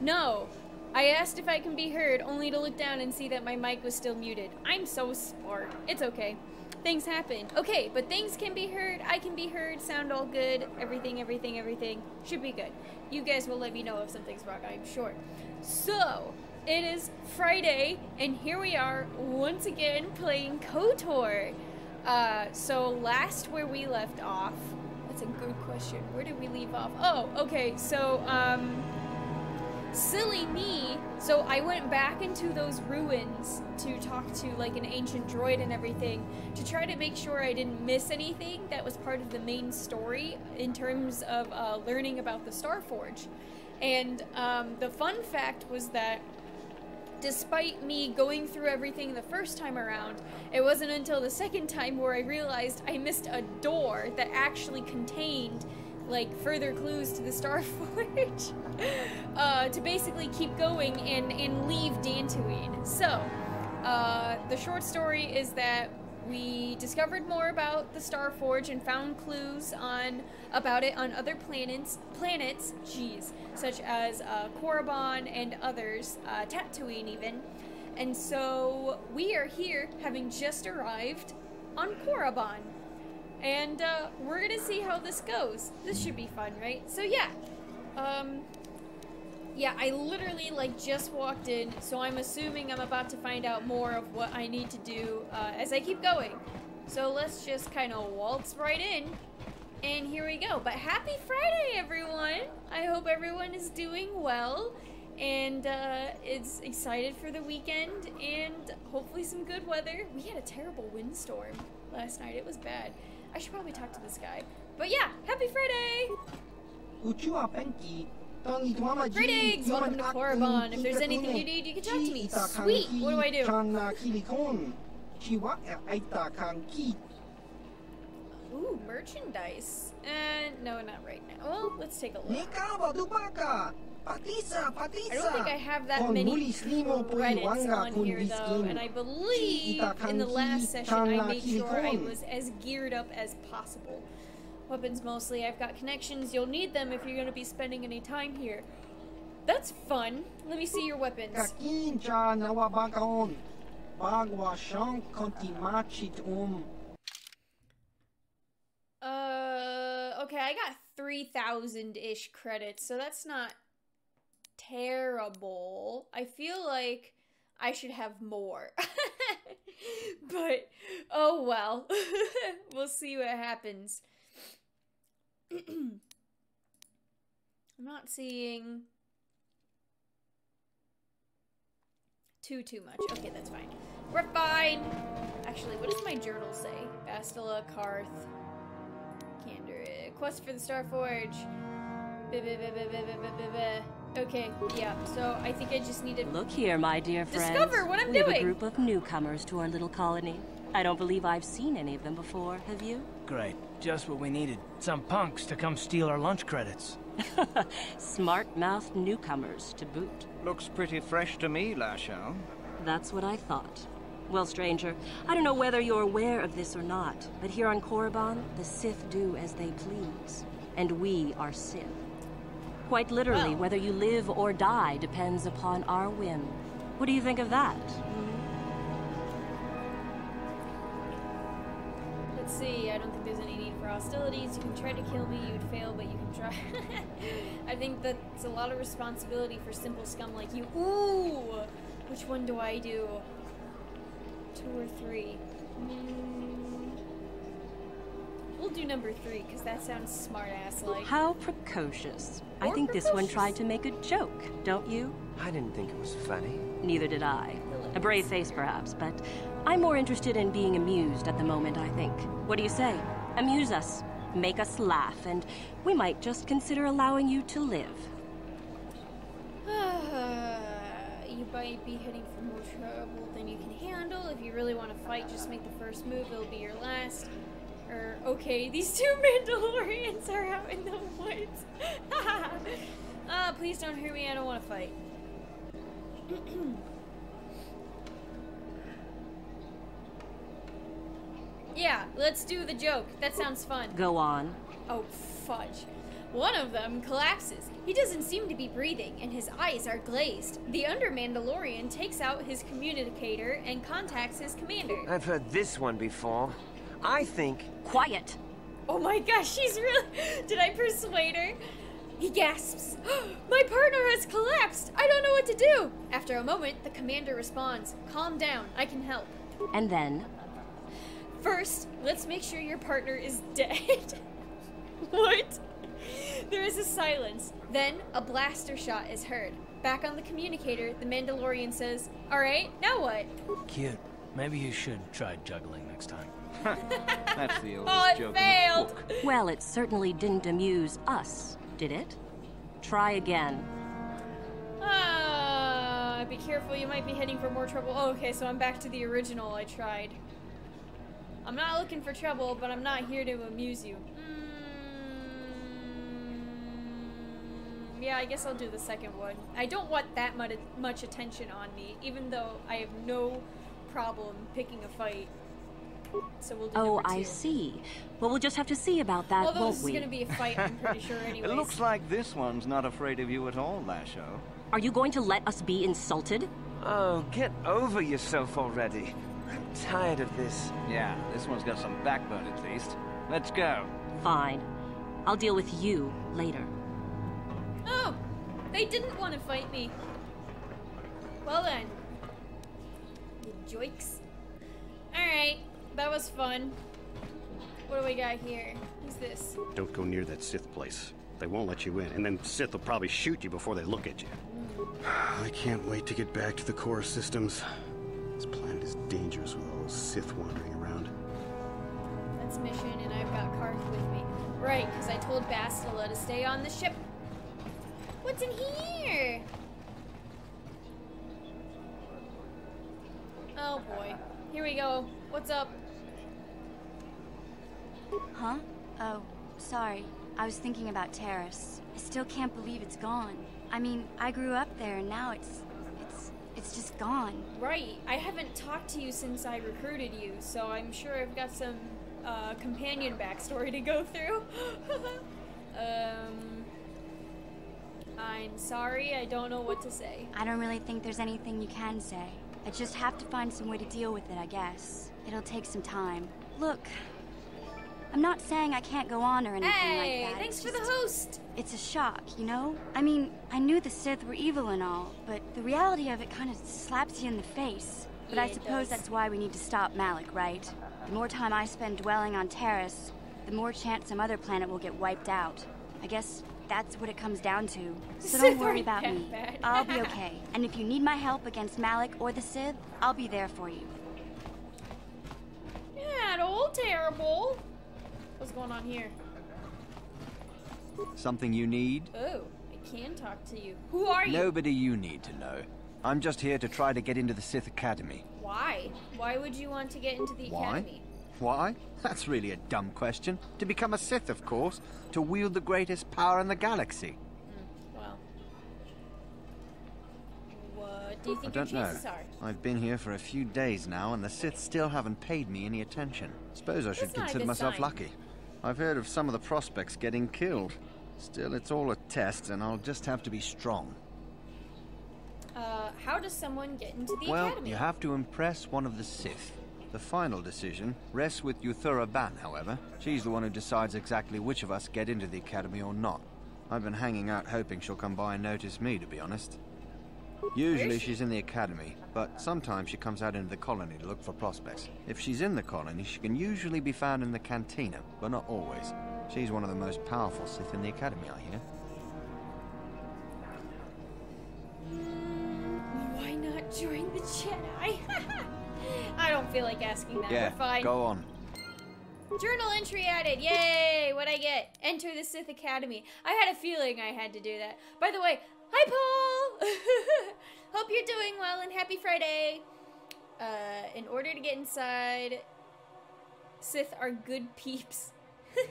No. I asked if I can be heard, only to look down and see that my mic was still muted. I'm so smart. It's okay. Things happen. Okay, but things can be heard. I can be heard. Sound all good. Everything, everything, everything. Should be good. You guys will let me know if something's wrong, I'm sure. So, it is Friday, and here we are once again playing KOTOR. Uh, so last where we left off, that's a good question. Where did we leave off? Oh, okay. So, um, silly me. So I went back into those ruins to talk to like an ancient droid and everything to try to make sure I didn't miss anything that was part of the main story in terms of uh, learning about the Star Forge. And um, the fun fact was that despite me going through everything the first time around, it wasn't until the second time where I realized I missed a door that actually contained like further clues to the Starforge uh, to basically keep going and, and leave Dantooine. So, uh, the short story is that we discovered more about the Starforge and found clues on about it on other planets, planets, jeez, such as uh, Korriban and others, uh, Tatooine even. And so we are here, having just arrived on Korriban. And uh, we're gonna see how this goes. This should be fun, right? So yeah, um, yeah, I literally like just walked in, so I'm assuming I'm about to find out more of what I need to do uh, as I keep going. So let's just kind of waltz right in, and here we go. But happy Friday, everyone! I hope everyone is doing well, and uh, is excited for the weekend, and hopefully some good weather. We had a terrible windstorm last night. It was bad. I should probably talk to this guy. But yeah, happy Friday! Greetings! Welcome to Korriban. If there's anything you need, you can talk to me. Sweet! What do I do? Ooh, merchandise. Uh, no, not right now. Well, let's take a look. I don't think I have that many credits on here though, and I believe in the last session I made sure I was as geared up as possible. Weapons mostly, I've got connections, you'll need them if you're going to be spending any time here. That's fun. Let me see your weapons. Uh, okay, I got 3,000-ish credits, so that's not terrible. I feel like I should have more. but, oh well. we'll see what happens. I'm not seeing too, too much. Okay, that's fine. We're fine! Actually, what does my journal say? Bastila, Carth, Candor, quest for the Starforge. Okay, yeah, so I think I just need to... Look here, my dear friends. Discover what I'm we doing! have a group of newcomers to our little colony. I don't believe I've seen any of them before, have you? Great. Just what we needed. Some punks to come steal our lunch credits. Smart-mouthed newcomers, to boot. Looks pretty fresh to me, Lashowe. That's what I thought. Well, stranger, I don't know whether you're aware of this or not, but here on Korriban, the Sith do as they please. And we are Sith. Quite literally, Well. whether you live or die depends upon our whim. What do you think of that? Let's see, I don't think there's any need for hostilities. You can try to kill me, you'd fail, but you can try. I think that's a lot of responsibility for simple scum like you. Ooh! Which one do I do? Two or three? Mm, we'll do number three, because that sounds smart ass like. How precocious. I Or think this one tried to make a joke, don't you? I didn't think it was funny. Neither did I. A brave face, perhaps, but I'm more interested in being amused at the moment, I think. What do you say? Amuse us, make us laugh, and we might just consider allowing you to live. you might be heading for more trouble than you can handle. If you really want to fight, just make the first move. It'll be your last. Or, okay, these two Mandalorians are out in the woods. Ah, please don't hurt me. I don't want to fight. yeah, let's do the joke. That sounds fun. Go on. Oh, fudge. One of them collapses. He doesn't seem to be breathing, and his eyes are glazed. The Under Mandalorian takes out his communicator and contacts his commander. I've heard this one before. I think... Quiet! Oh my gosh, she's really. Did I persuade her? He gasps. My partner has collapsed. I don't know what to do. After a moment, the commander responds Calm down, I can help. And then, First, let's make sure your partner is dead. what? There is a silence. Then, a blaster shot is heard. Back on the communicator, the Mandalorian says, Alright, now what? Cute. Maybe you should try juggling next time. That's the oldest Oh, it joke failed. in the book. well, it certainly didn't amuse us, did it? Try again. Ah, be careful, you might be heading for more trouble. Oh, okay, so I'm back to the original I tried. I'm not looking for trouble, but I'm not here to amuse you. Mm, yeah, I guess I'll do the second one. I don't want that much, much attention on me, even though I have no problem picking a fight. So we'll do Oh, number I see. Well, we'll just have to see about that, Although won't this is we? gonna be a fight, I'm pretty sure anyways. It looks like this one's not afraid of you at all, Lashowe. Are you going to let us be insulted? Oh, get over yourself already. I'm tired of this. Yeah, this one's got some backbone at least. Let's go. Fine. I'll deal with you later. Oh, they didn't want to fight me. Well then, you joiks. All right, that was fun. What do we got here? Who's this? Don't go near that Sith place. They won't let you in, and then Sith will probably shoot you before they look at you. I can't wait to get back to the core systems. This planet is dangerous with all those Sith wandering around. That's mission, and I've got Carth with me. Right, because I told Bastila to stay on the ship. What's in here? Oh boy. Here we go. What's up? Huh? Oh, sorry. I was thinking about Taris. I still can't believe it's gone. I mean, I grew up there and now it's it's it's just gone. Right. I haven't talked to you since I recruited you, so I'm sure I've got some uh, companion backstory to go through. um, I'm sorry. I don't know what to say. I don't really think there's anything you can say. I just have to find some way to deal with it, I guess. It'll take some time. Look, I'm not saying I can't go on or anything Hey, like that. Hey, thanks for the host. It's a shock, you know? I mean, I knew the Sith were evil and all, but the reality of it kind of slaps you in the face. But Yeah, I suppose that's why we need to stop Malak, right? The more time I spend dwelling on Taris, the more chance some other planet will get wiped out. I guess that's what it comes down to. So don't worry about me. I'll be okay. And if you need my help against Malak or the Sith, I'll be there for you. Yeah, all terrible. What's going on here? Something you need? Oh, I can talk to you. Who are you? Nobody you need to know. I'm just here to try to get into the Sith Academy. Why? Why would you want to get into the Why? academy? Why? That's really a dumb question. To become a Sith, of course. To wield the greatest power in the galaxy. Hmm, well, what do you I think your don't know. are? I've been here for a few days now, and the Sith still haven't paid me any attention. Suppose I should That's consider myself sign. lucky. I've heard of some of the prospects getting killed. Still, it's all a test, and I'll just have to be strong. Uh, how does someone get into the well, academy? you have to impress one of the Sith. The final decision rests with Yuthura Ban, however. She's the one who decides exactly which of us get into the academy or not. I've been hanging out hoping she'll come by and notice me, to be honest. Usually she? she's in the academy, but sometimes she comes out into the colony to look for prospects. If she's in the colony, she can usually be found in the cantina, but not always. She's one of the most powerful Sith in the academy, I hear. Why not join the Jedi? I don't feel like asking that. yeah, We're fine. go on. Journal entry added. Yay! What'd I get? Enter the Sith Academy. I had a feeling I had to do that. By the way, hi Paul! Hope you're doing well and happy Friday. Uh, in order to get inside, Sith are good peeps.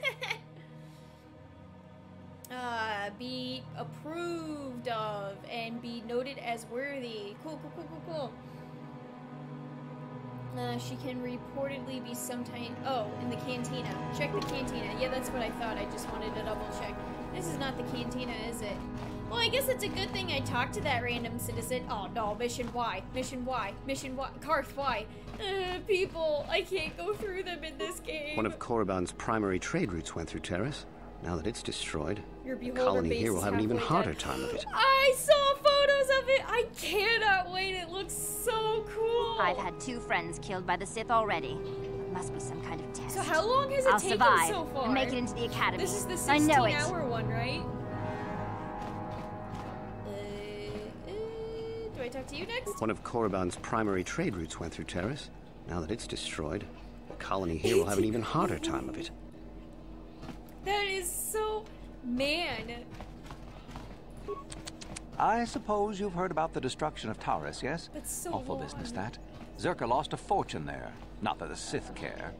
uh, be approved of and be noted as worthy. Cool, cool, cool, cool, cool. Uh, she can reportedly be sometime. Oh, in the cantina. Check the cantina. Yeah, that's what I thought. I just wanted to double check. This is not the cantina, is it? Well, I guess it's a good thing I talked to that random citizen. Oh no, mission Y, mission Y, mission Y, Carth Y. Uh, people, I can't go through them in this game. One of Korriban's primary trade routes went through Taris. Now that it's destroyed, Your the colony here will have an even harder dead. time of it. I saw photos of it. I cannot wait. It looks so cool. I've had two friends killed by the Sith already. It Must be some kind of test. So how long has it I'll taken survive so far? and make it into the academy. This is the I 16 know it. hour one, right? I talk to you next? One of Korriban's primary trade routes went through Taris. Now that it's destroyed, the colony here will have an even harder time of it. That is so. Man. I suppose you've heard about the destruction of Taris, yes? That's so Awful long. business, that. Czerka lost a fortune there. Not that the Sith care.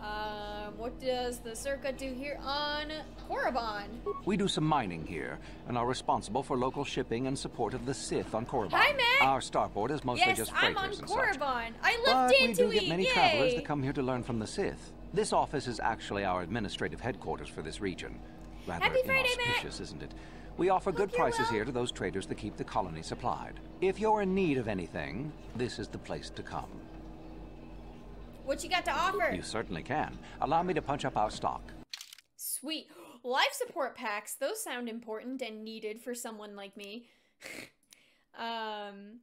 Uh, Um, what does the Czerka do here on Korriban? We do some mining here, and are responsible for local shipping and support of the Sith on Korriban. Hi, Matt. Our starport is mostly yes, just I'm freighters on and such. I love But we do get many Yay! travelers that come here to learn from the Sith. This office is actually our administrative headquarters for this region. Rather Happy Friday, Matt. isn't it? We offer good prices well. here to those traders that keep the colony supplied. If you're in need of anything, this is the place to come. What you got to offer? You certainly can. Allow me to punch up our stock. Sweet. Life support packs. Those sound important and needed for someone like me. um,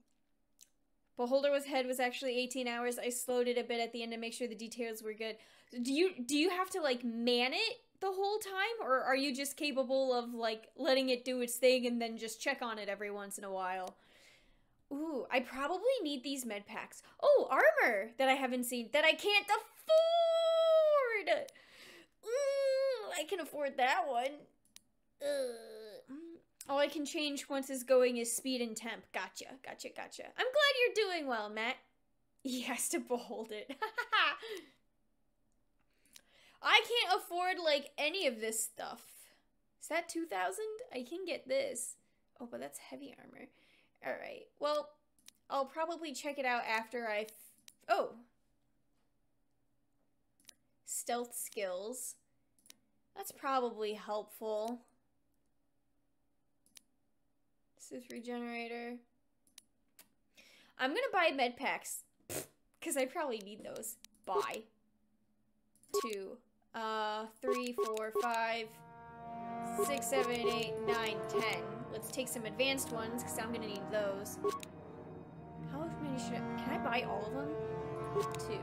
Beholder was head was actually 18 hours. I slowed it a bit at the end to make sure the details were good. Do you do you have to like man it the whole time or are you just capable of like letting it do its thing and then just check on it every once in a while? Ooh, I probably need these med packs. Oh, armor that I haven't seen that I can't afford. Ooh, I can afford that one. Ugh. Mm. All I can change once is going is speed and temp. Gotcha, gotcha, gotcha. I'm glad you're doing well, Matt. He has to behold it. I can't afford like any of this stuff. Is that 2000? I can get this. Oh, but that's heavy armor. All right. Well, I'll probably check it out after I... oh. Stealth skills. That's probably helpful. Sith regenerator. I'm gonna buy med packs because I probably need those. Buy. Two. Uh, three, four, five, six, seven, eight, nine, ten. Let's take some advanced ones because I'm gonna need those. How many should I? Can I buy all of them? Two.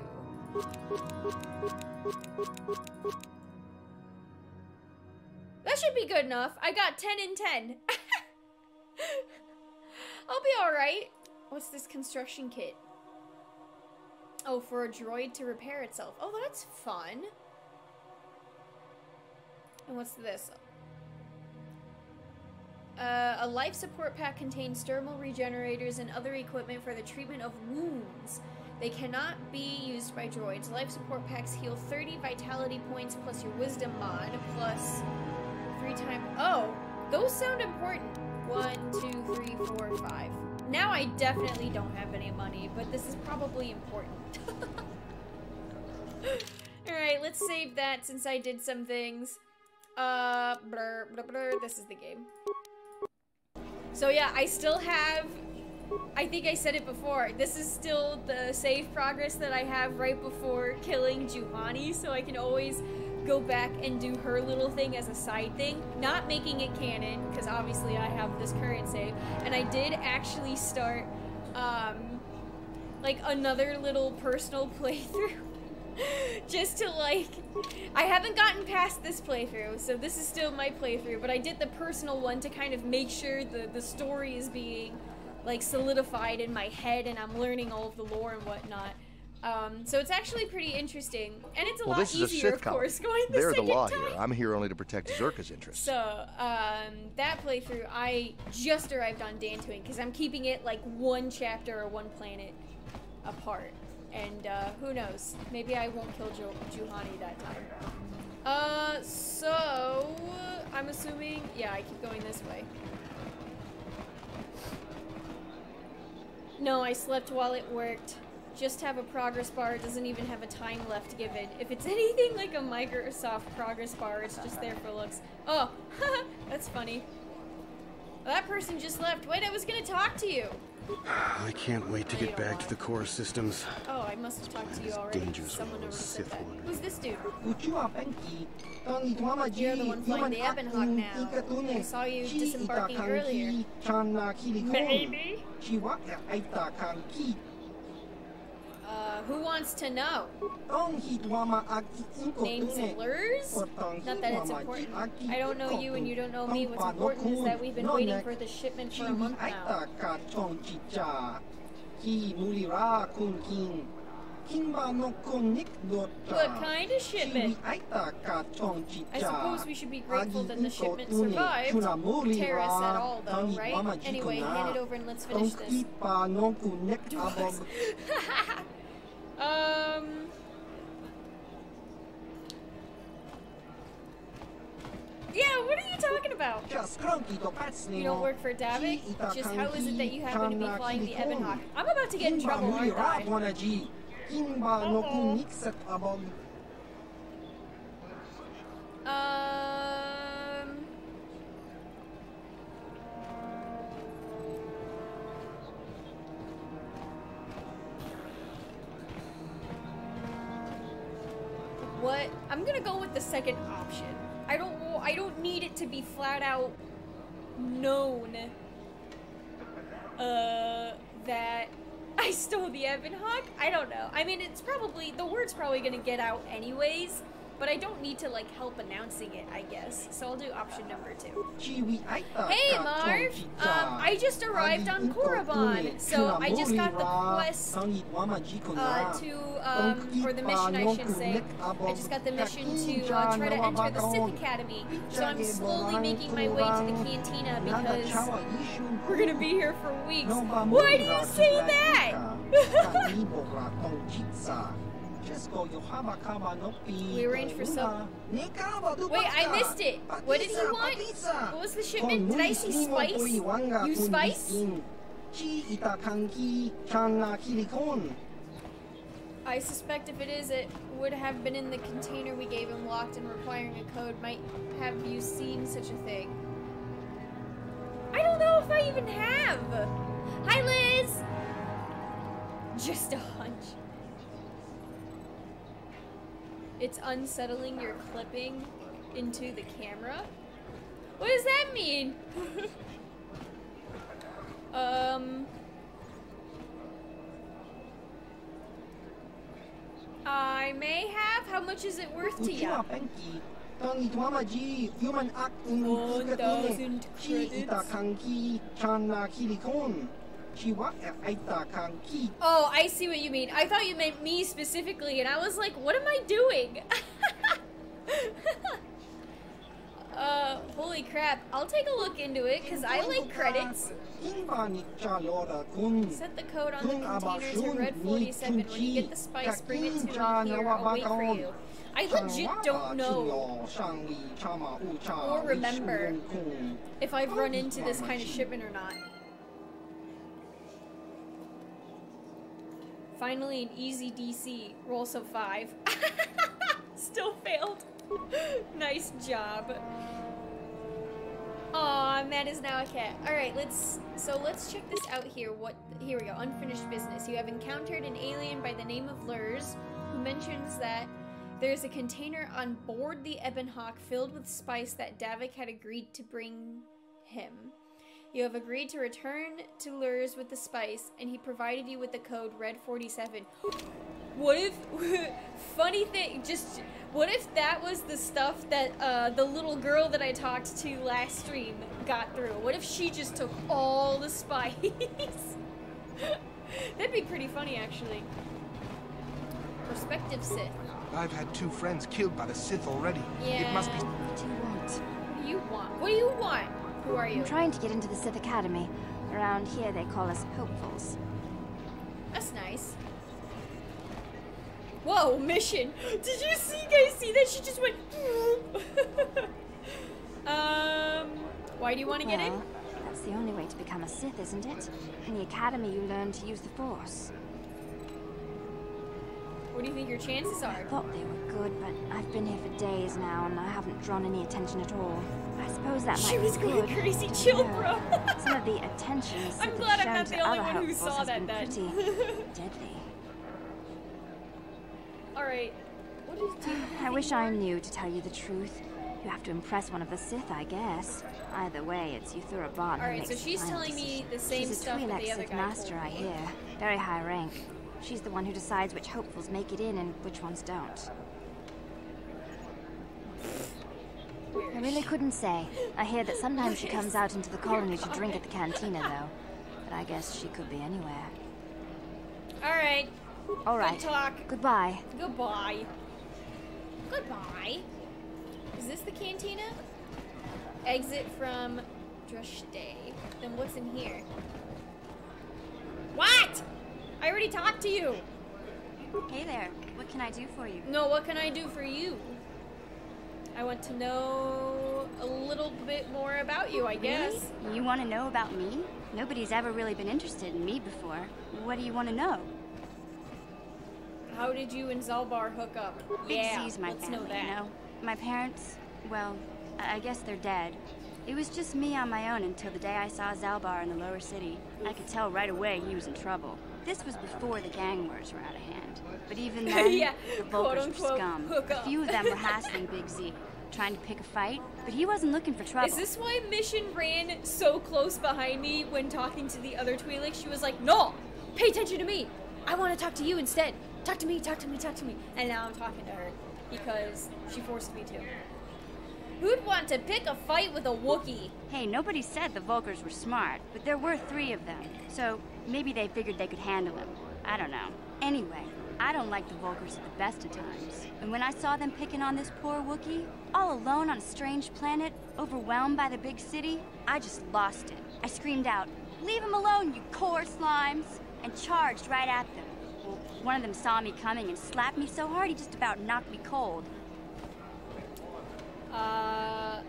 That should be good enough. I got 10 and 10. I'll be alright. What's this construction kit? Oh, for a droid to repair itself. Oh, that's fun. And what's this? Uh, a life support pack contains thermal regenerators and other equipment for the treatment of wounds. They cannot be used by droids. Life support packs heal 30 vitality points plus your wisdom mod plus three times. Oh, those sound important. One, two, three, four, five. Now I definitely don't have any money, but this is probably important. Alright, let's save that since I did some things. Uh, blur, blur, blur. This is the game. So yeah, I still have. I think I said it before. This is still the save progress that I have right before killing Juhani, so I can always go back and do her little thing as a side thing. Not making it canon, because obviously I have this current save. And I did actually start, um, like another little personal playthrough. Just to like, I haven't gotten past this playthrough, so this is still my playthrough, but I did the personal one to kind of make sure the, the story is being like solidified in my head and I'm learning all of the lore and whatnot. Um, so it's actually pretty interesting, and it's a well, lot this is a easier, Sith of course, going the They're the law time. here. I'm here only to protect Czerka's interests. So, um, that playthrough, I just arrived on Dantooine because I'm keeping it like one chapter or one planet apart. And uh, who knows? Maybe I won't kill jo- Juhani that time. Uh, so I'm assuming, yeah, I keep going this way. No, I slept while it worked. just have a progress bar. It doesn't even have a time left given. If it's anything like a Microsoft progress bar, it's just there for looks. Oh, that's funny. That person just left. Wait, I was gonna talk to you. I can't wait to get back to the core systems. Oh, I must have talked to you already. dangerous Someone with over Sith that. Who's this dude? You're You're the one flying the Ebonhawk now. I saw you disembarking earlier. Maybe? Who wants to know? Names and lures? Not that it's important. I don't know you and you don't know me. What's important is that we've been waiting for the shipment for a month now. What kind of shipment? I suppose we should be grateful that the shipment survived. Us at all, though, right? Anyway, hand it over and let's finish this. um. Yeah, what are you talking about? You don't work for Davik? Just how is it that you happen to be flying the Ebonhawk? I'm about to get in trouble, aren't I? Um. What? I'm gonna go with the second option. I don't. I don't need it to be flat out known. Uh, that I stole the Ebonhawk. I don't know. I mean, it's probably the word's probably gonna get out anyways. But I don't need to like help announcing it, I guess. So I'll do option number two. Hey Marv! Um, I just arrived on Korriban, so I just got the quest uh, to, um, or the mission I should say. I just got the mission to uh, try to enter the Sith Academy. So I'm slowly making my way to the cantina because we're gonna be here for weeks. Why do you say that? we arranged for some. Wait, I missed it. What did he want? What was the shipment? Did I see spice? You spice? I suspect if it is, it would have been in the container we gave him locked and requiring a code. Might have you seen such a thing? I don't know if I even have. Hi, Liz! Just a hunch. It's unsettling your clipping into the camera? What does that mean? um... I may have. How much is it worth to you? 1,000 Oh, I see what you mean. I thought you meant me specifically, and I was like, what am I doing? uh, holy crap. I'll take a look into it, because I like credits. Set the code on the container to Red 47. When you get the spice, bring it to me here. I'll wait for you. I legit don't know or remember if I've run into this kind of shipment or not. Finally, an easy DC. Roll so five. Still failed. nice job. Aw, Matt is now a cat. Alright, let's so let's check this out here. What here we go. Unfinished business. You have encountered an alien by the name of Lurs, who mentions that there's a container on board the Ebonhawk filled with spice that Davik had agreed to bring him. You have agreed to return to Lurs with the spice, and he provided you with the code Red47. What if, funny thing, just, what if that was the stuff that uh, the little girl that I talked to last stream got through? What if she just took all the spice? That'd be pretty funny, actually. Perspective Sith. I've had two friends killed by the Sith already. Yeah. It must be. What do you want? What do you want? What do you want? Who are you? I'm trying to get into the Sith Academy. Around here, they call us hopefuls. That's nice. Whoa, mission! Did you see, guys see that? She just went. um, why do you want to get in? That's the only way to become a Sith, isn't it? In the Academy, you learn to use the Force. What do you think your chances are? I thought they were good, but I've been here for days now and I haven't drawn any attention at all. I suppose that She might was be going good. crazy. Chill, bro. Some of the attention I'm glad I'm not the only one who saw that then. pretty deadly. All right. What is do you do? I wish I knew to tell you the truth. You have to impress one of the Sith, I guess. Either way, it's Yuthura Ban who Alright, so she's telling me the same She's stuff that the other Sith guy master, I hear. Very high rank. She's the one who decides which hopefuls make it in and which ones don't. I really couldn't say. I hear that sometimes she comes out into the colony to drink at the cantina, though. But I guess she could be anywhere. All right. All right. Good talk. Goodbye. Goodbye. Goodbye. Is this the cantina? Exit from Dreshdae. Then what's in here? What? I already talked to you. Hey there. What can I do for you? No, what can I do for you? I want to know a little bit more about you, I guess. Really? You want to know about me? Nobody's ever really been interested in me before. What do you want to know? How did you and Zaalbar hook up? Big yeah, Z's my let's family, know that. you know? My parents, well, I I guess they're dead. It was just me on my own until the day I saw Zaalbar in the lower city. I could tell right away he was in trouble. This was before the gang wars were out of hand. But even then, Yeah, the quote Vulkars were scum. A few of them were hassling Big Z, trying to pick a fight, but he wasn't looking for trouble. Is this why Mission ran so close behind me when talking to the other Twi'lek? She was like, "No, pay attention to me. I want to talk to you instead. Talk to me, talk to me, talk to me." And now I'm talking to her because she forced me to. Who'd want to pick a fight with a Wookiee? Hey, nobody said the Vulkars were smart, but there were three of them, so maybe they figured they could handle him. I don't know. Anyway, I don't like the Vulkars at the best of times. And when I saw them picking on this poor Wookiee, all alone on a strange planet, overwhelmed by the big city, I just lost it. I screamed out, Leave him alone, you core slimes! And charged right at them. Well, one of them saw me coming and slapped me so hard he just about knocked me cold. Uh,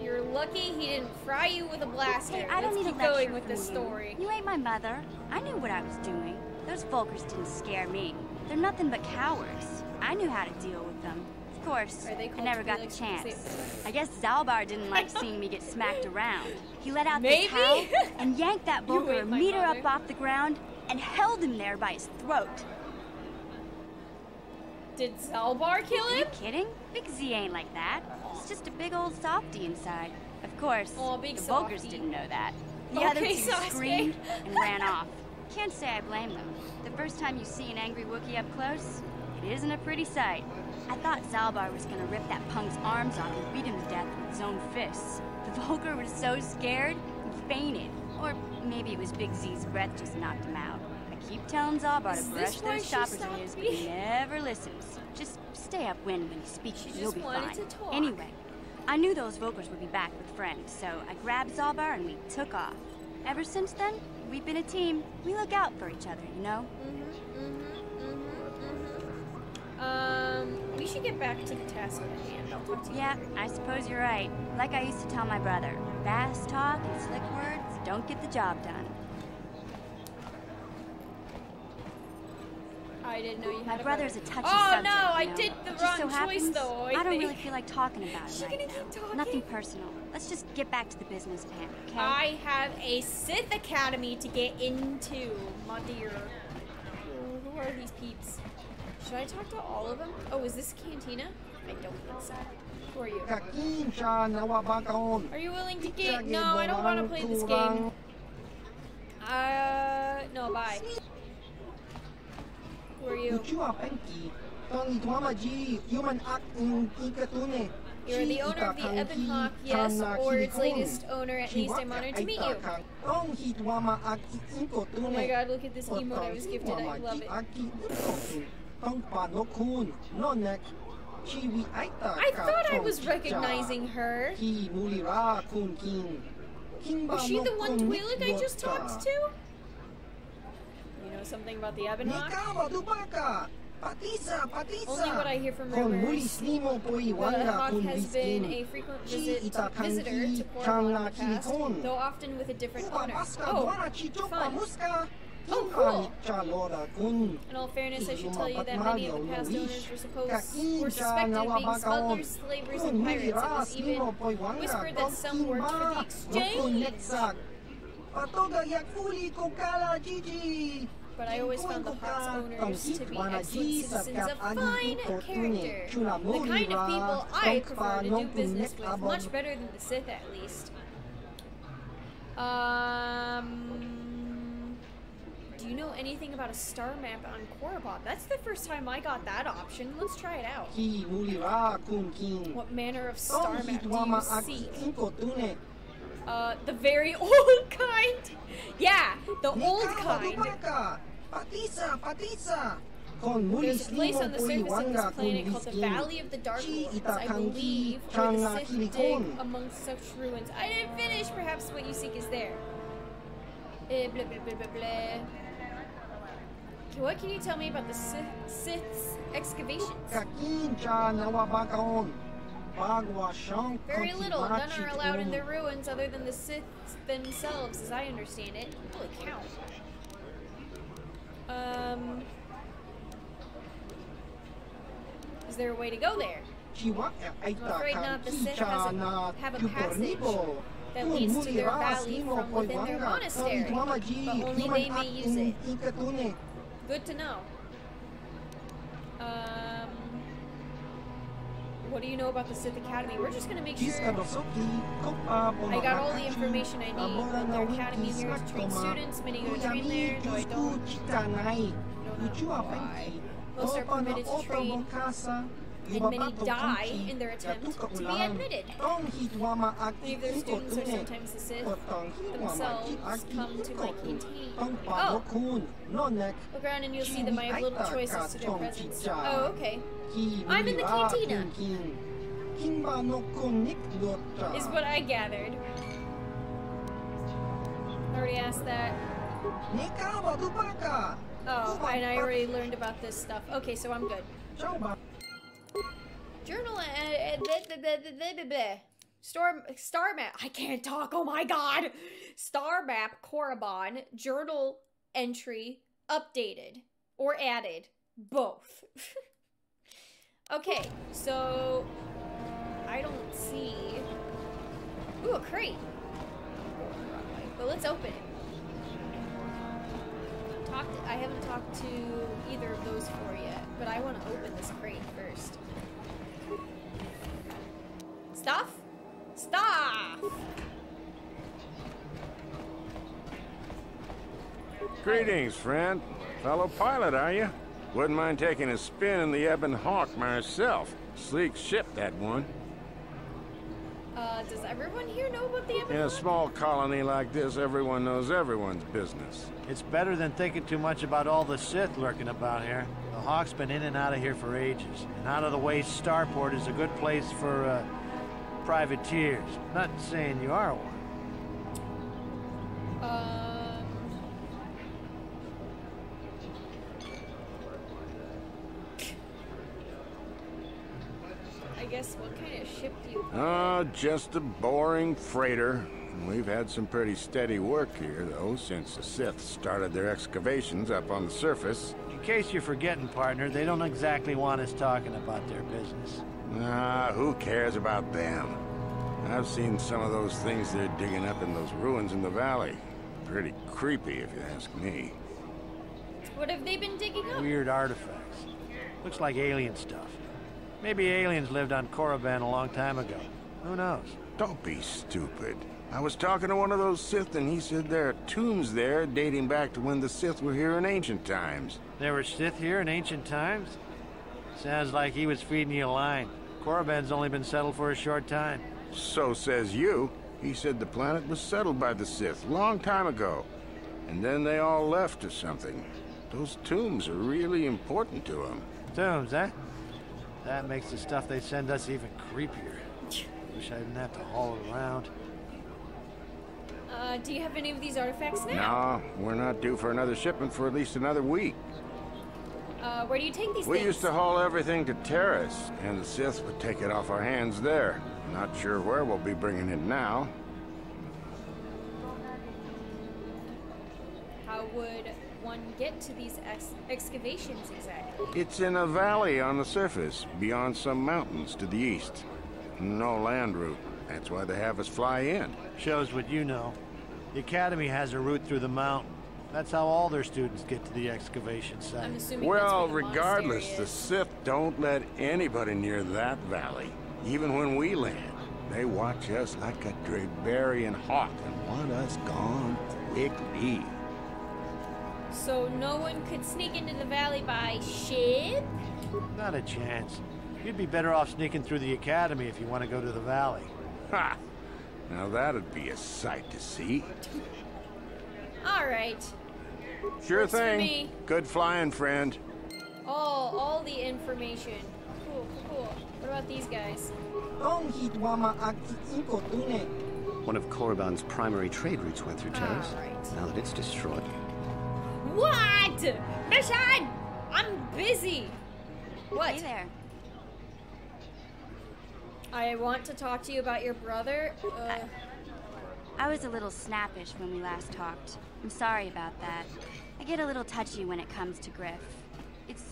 you're lucky he didn't fry you with a blaster. Hey, I don't Let's need keep a going with this you. story. You ain't my mother. I knew what I was doing. Those Vulkars didn't scare me. They're nothing but cowards. I knew how to deal with them. Of course, they I never got the chance. I guess Zaalbar didn't like seeing me get smacked around. He let out Maybe? this howl and yanked that Vulkar a meter up off the ground and held him there by his throat. Did Zaalbar kill him? Are you kidding? Big Z ain't like that. Just a big old softy inside. Of course, oh, big the softy. didn't know that. The Okay, other two Sasuke. screamed and ran off. Can't say I blame them. The first time you see an angry Wookiee up close, it isn't a pretty sight. I thought Zaalbar was gonna rip that punk's arms off and beat him to death with his own fists. The Vulkar was so scared, he fainted. Or maybe it was Big Z's breath just knocked him out. I keep telling Zaalbar to brush those she choppers of his, but he never listens. Just stay upwind when he speaks and you'll be fine. to talk. Anyway, I knew those Vulkars would be back with friends, so I grabbed Zaalbar and we took off. Ever since then, we've been a team. We look out for each other, you know? Mm-hmm, mm-hmm, mm-hmm, um, we should get back to the task at hand. I'll talk to you. Yeah, I suppose you're right. Like I used to tell my brother, fast talk and slick words don't get the job done. I didn't know you had My a brother's brother. a touchy Oh subject. no, I you know? did the It wrong so choice happens, though. I, I don't think. really feel like talking about it she right gonna now. keep talking? Nothing personal. Let's just get back to the business at hand, okay? I have a Sith Academy to get into, my dear. Who who are these peeps? Should I talk to all of them? Oh, is this Cantina? I don't think so. Who are you? Kakinsa nawabakaon. Are you willing to get? No, I don't want to play this game. Uh, no, bye. You? Penki. Tong ituamaji human act in ikatune. You're the owner of the Ebon Hawk, yes, or its latest owner. At least I'm honored to meet you. Tong hitwama act Oh my god, look at this emote I was gifted. I love it. Tong panokun. Nonek. Chiwi aita. I thought I was recognizing her. Ki mulira kun king. King Was she the one Twi'lek I just talked to? You know something about the? Dubaka. Patisa, patisa. Only what I hear from rumors. mulis nimo po The has been a frequent visit, visitor to Korriban in the past, though often with a different owner. Oh, fun. Oh, cool. In all fairness, I should tell you that many of the past owners were supposed were suspected of being smugglers, slavers, and pirates. It was even whispered that some worked for the exchange. But I always found the Hawk's owners to be excellent citizens of fine character. The kind of people I prefer to do business with, much better than the Sith at least. Um, do you know anything about a star map on Korriban? That's the first time I got that option. Let's try it out. What manner of star map do you seek? Uh, the very old kind. Yeah, the old kind. There's a place on the surface of this planet called the Valley of the Dark Lords, I believe, where the Sith dig amongst such ruins. I didn't finish. Perhaps what you seek is there. Eh, blah, blah, blah, blah, blah. What can you tell me about the Sith, Sith's excavations? Very little. None are allowed in their ruins other than the Sith themselves, as I understand it. Holy cow. Um... Is there a way to go there? I'm afraid not. The Sith has a, have a passage that leads to their valley from within their monastery, but only they may use it. Good to know. Um, what do you know about the Sith Academy? We're just gonna make sure I got all the information I need. Their academy here to train students. Many go train there, though I don't, don't know why. Most are permitted to train, and many die in their attempt to be admitted. Their students are sometimes the Sith themselves come to my canteen. Oh! Look around and you'll see them. I have little choices to their presence. Oh, okay. I'm in the cantina! Is what I gathered. I already asked that. Oh, and I already learned about this stuff. Okay, so I'm good. Journal uh, Storm Star Map. I can't talk. Oh my god. Star Map Korriban journal entry updated or added both. okay, so I don't see. Ooh, a crate. But let's open it talked. I haven't talked to either of those four yet, but I want to open this crate Stuff? Stuff! Greetings, friend. Fellow pilot, are you? Wouldn't mind taking a spin in the Ebon Hawk myself. Sleek ship, that one. Uh, does everyone here know about the Ebon In a small colony like this, everyone knows everyone's business. It's better than thinking too much about all the Sith lurking about here. The Hawk's been in and out of here for ages. And out-of-the-way starport is a good place for, uh, privateers. Not saying you are one. Um... I guess what kind of ship do you... Oh, just a boring freighter. We've had some pretty steady work here, though, since the Sith started their excavations up on the surface. In case you're forgetting, partner, they don't exactly want us talking about their business. Ah, who cares about them? I've seen some of those things they're digging up in those ruins in the valley. Pretty creepy, if you ask me. What have they been digging up? Weird artifacts. Looks like alien stuff. Maybe aliens lived on Korriban a long time ago. Who knows? Don't be stupid. I was talking to one of those Sith, and he said there are tombs there dating back to when the Sith were here in ancient times. There were Sith here in ancient times? Sounds like he was feeding you a line. Korriban's only been settled for a short time. So says you. He said the planet was settled by the Sith long time ago. And then they all left or something. Those tombs are really important to them. Tombs, eh? That makes the stuff they send us even creepier. Wish I didn't have to haul it around. Uh, do you have any of these artifacts now? No, we're not due for another shipment for at least another week. Uh, where do you take these things? we things? used to haul everything to Taris, and the Sith would take it off our hands there. Not sure where we'll be bringing it now. How would one get to these ex excavations exactly? It's in a valley on the surface, beyond some mountains to the east. No land route. That's why they have us fly in. Shows what you know. The Academy has a route through the mountain. That's how all their students get to the excavation site. I'm assuming Well, that's where the regardless, the is. Sith don't let anybody near that valley. Even when we land, they watch us like a Drabarian hawk and want us gone quickly. So no one could sneak into the valley by ship? Not a chance. You'd be better off sneaking through the Academy if you want to go to the valley. Ha! Now that'd be a sight to see. All right. Sure Works for thing. me. Good flying, friend. All, all the information. Cool, cool. What about these guys? Tong hitwama ak iko tune. One of Korriban's primary trade routes went through Taris. Alright. Now that it's destroyed. What? Mission! I'm busy. What? Hey there. I want to talk to you about your brother. Uh, I was a little snappish when we last talked. I'm sorry about that. I get a little touchy when it comes to Griff. It's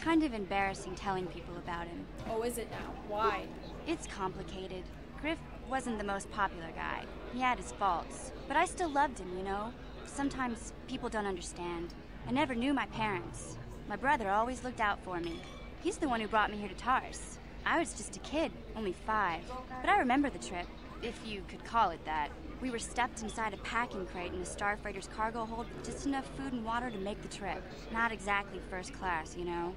kind of embarrassing telling people about him. oh, is it now? Why? It's complicated. Griff wasn't the most popular guy. He had his faults. But I still loved him, you know? Sometimes people don't understand. I never knew my parents. My brother always looked out for me. He's the one who brought me here to Taris. I was just a kid, only five. But I remember the trip, if you could call it that. We were stepped inside a packing crate in a starfreighter's cargo hold with just enough food and water to make the trip. Not exactly first class, you know?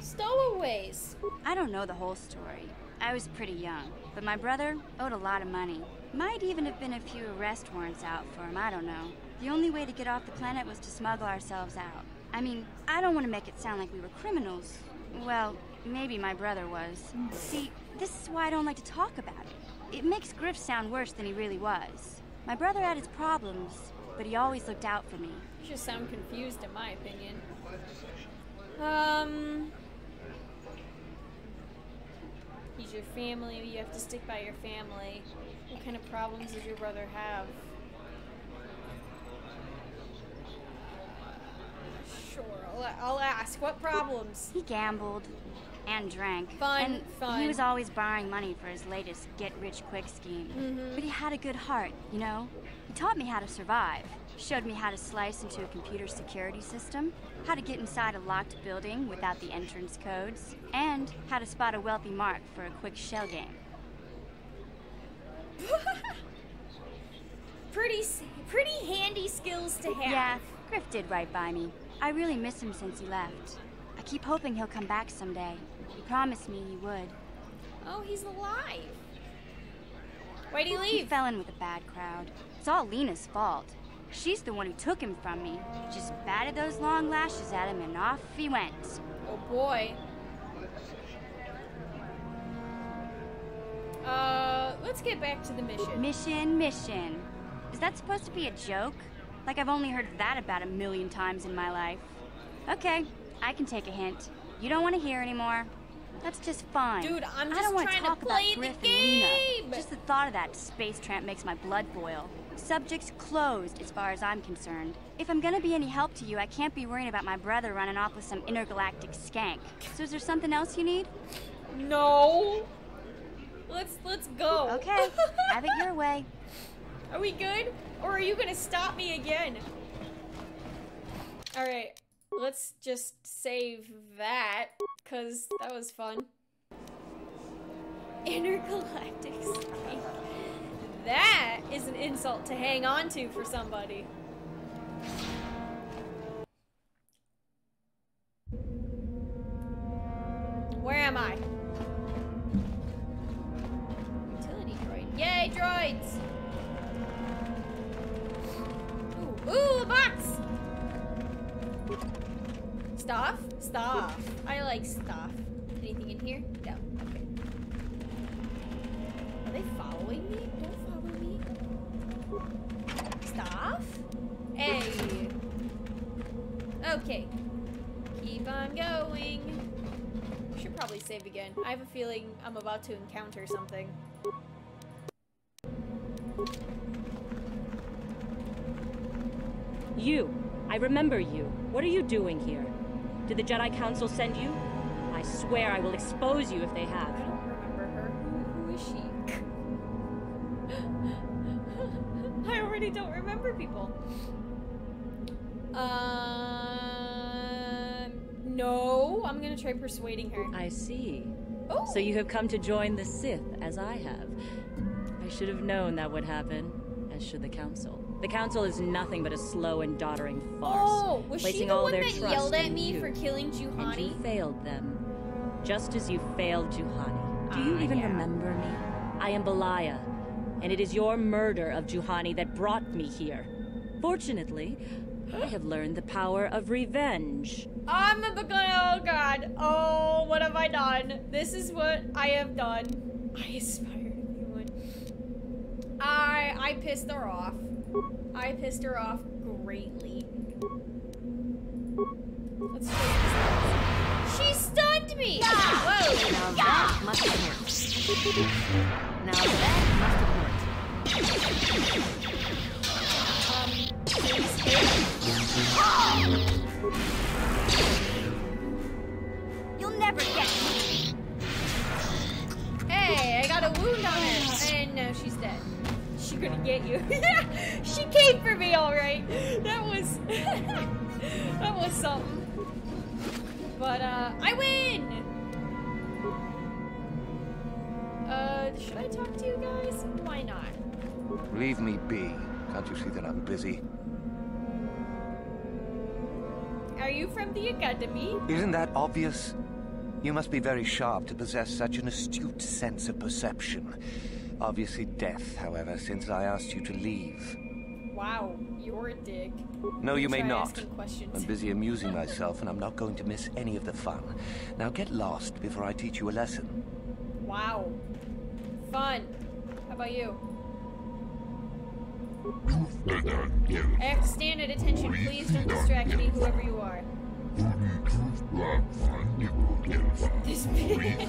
Stowaways. I don't know the whole story. I was pretty young, but my brother owed a lot of money. Might even have been a few arrest warrants out for him, I don't know. The only way to get off the planet was to smuggle ourselves out. I mean, I don't want to make it sound like we were criminals. Well, maybe my brother was. See, this is why I don't like to talk about it. It makes Griff sound worse than he really was. My brother had his problems, but he always looked out for me. You just sound confused, in my opinion. Um. He's your family. You have to stick by your family. What kind of problems does your brother have? Sure, I'll, I'll ask. What problems? He gambled and drank. Fun, and fun. He was always borrowing money for his latest get-rich-quick scheme. Mhm. But he had a good heart, you know? He taught me how to survive. Showed me how to slice into a computer security system, how to get inside a locked building without the entrance codes, and how to spot a wealthy mark for a quick shell game. Pretty, pretty handy skills to have. Yeah, Griff did right by me. I really miss him since he left. I keep hoping he'll come back someday. He promised me he would. Oh, he's alive. Why'd he leave? He fell in with a bad crowd. It's all Lena's fault. She's the one who took him from me. Just batted those long lashes at him and off he went. Oh boy. Uh, let's get back to the mission. Mission, mission. Is that supposed to be a joke? Like I've only heard that about a million times in my life. Okay, I can take a hint. You don't want to hear anymore. That's just fine. Dude, I'm I just don't want trying to talk play about the Griff game. Lena. Just the thought of that space tramp makes my blood boil. Subject's closed as far as I'm concerned. If I'm gonna be any help to you, I can't be worrying about my brother running off with some intergalactic skank. So is there something else you need? No. Let's let's go. Okay, have it your way. Are we good? Or are you gonna stop me again? Alright, let's just save that, because that was fun. Intergalactic strike. That is an insult to hang on to for somebody. Where am I? Utility droid. Yay, droids! Ooh, ooh, a box! Stuff? Stuff. I like stuff. Anything in here? No. Okay. Are they following me? Don't follow me. Stuff? Hey. Okay. Keep on going. Should probably save again. I have a feeling I'm about to encounter something. You. I remember you. What are you doing here? Did the Jedi Council send you? I swear I will expose you if they have. I don't remember her. Who, who is she? I already don't remember people. Um, no. I'm gonna try persuading her. I see. Oh. So you have come to join the Sith, as I have. I should have known that would happen, as should the Council. The Council is nothing but a slow and doddering farce, Oh, was she placing the all one their that trust yelled at in me you. for killing And you failed them, just as you failed Juhani. Do you Ah, even yeah. remember me? I am Belaya, and it is your murder of Juhani that brought me here. Fortunately, I have learned the power of revenge. I'm a oh god. Oh, what have I done? This is what I have done. I aspire to be one. I I pissed her off. I pissed her off greatly. She stunned me! Whoa! Now that must have hurt. Now that must have hurt. Um, hit. You'll never get me. Hey, I got a wound on her. And now she's dead. She gonna get you. she came for me, alright. That was that was something. But uh I win! Uh should I talk to you guys? Why not? Leave me be. Can't you see that I'm busy? Are you from the academy? Isn't that obvious? You must be very sharp to possess such an astute sense of perception. Obviously death, however, since I asked you to leave. Wow, you're a dick. No, you may not. I'm busy amusing myself, and I'm not going to miss any of the fun. Now get lost before I teach you a lesson. Wow. Fun. How about you? I have to stand at attention. Please don't distract me, whoever you are. This, bi-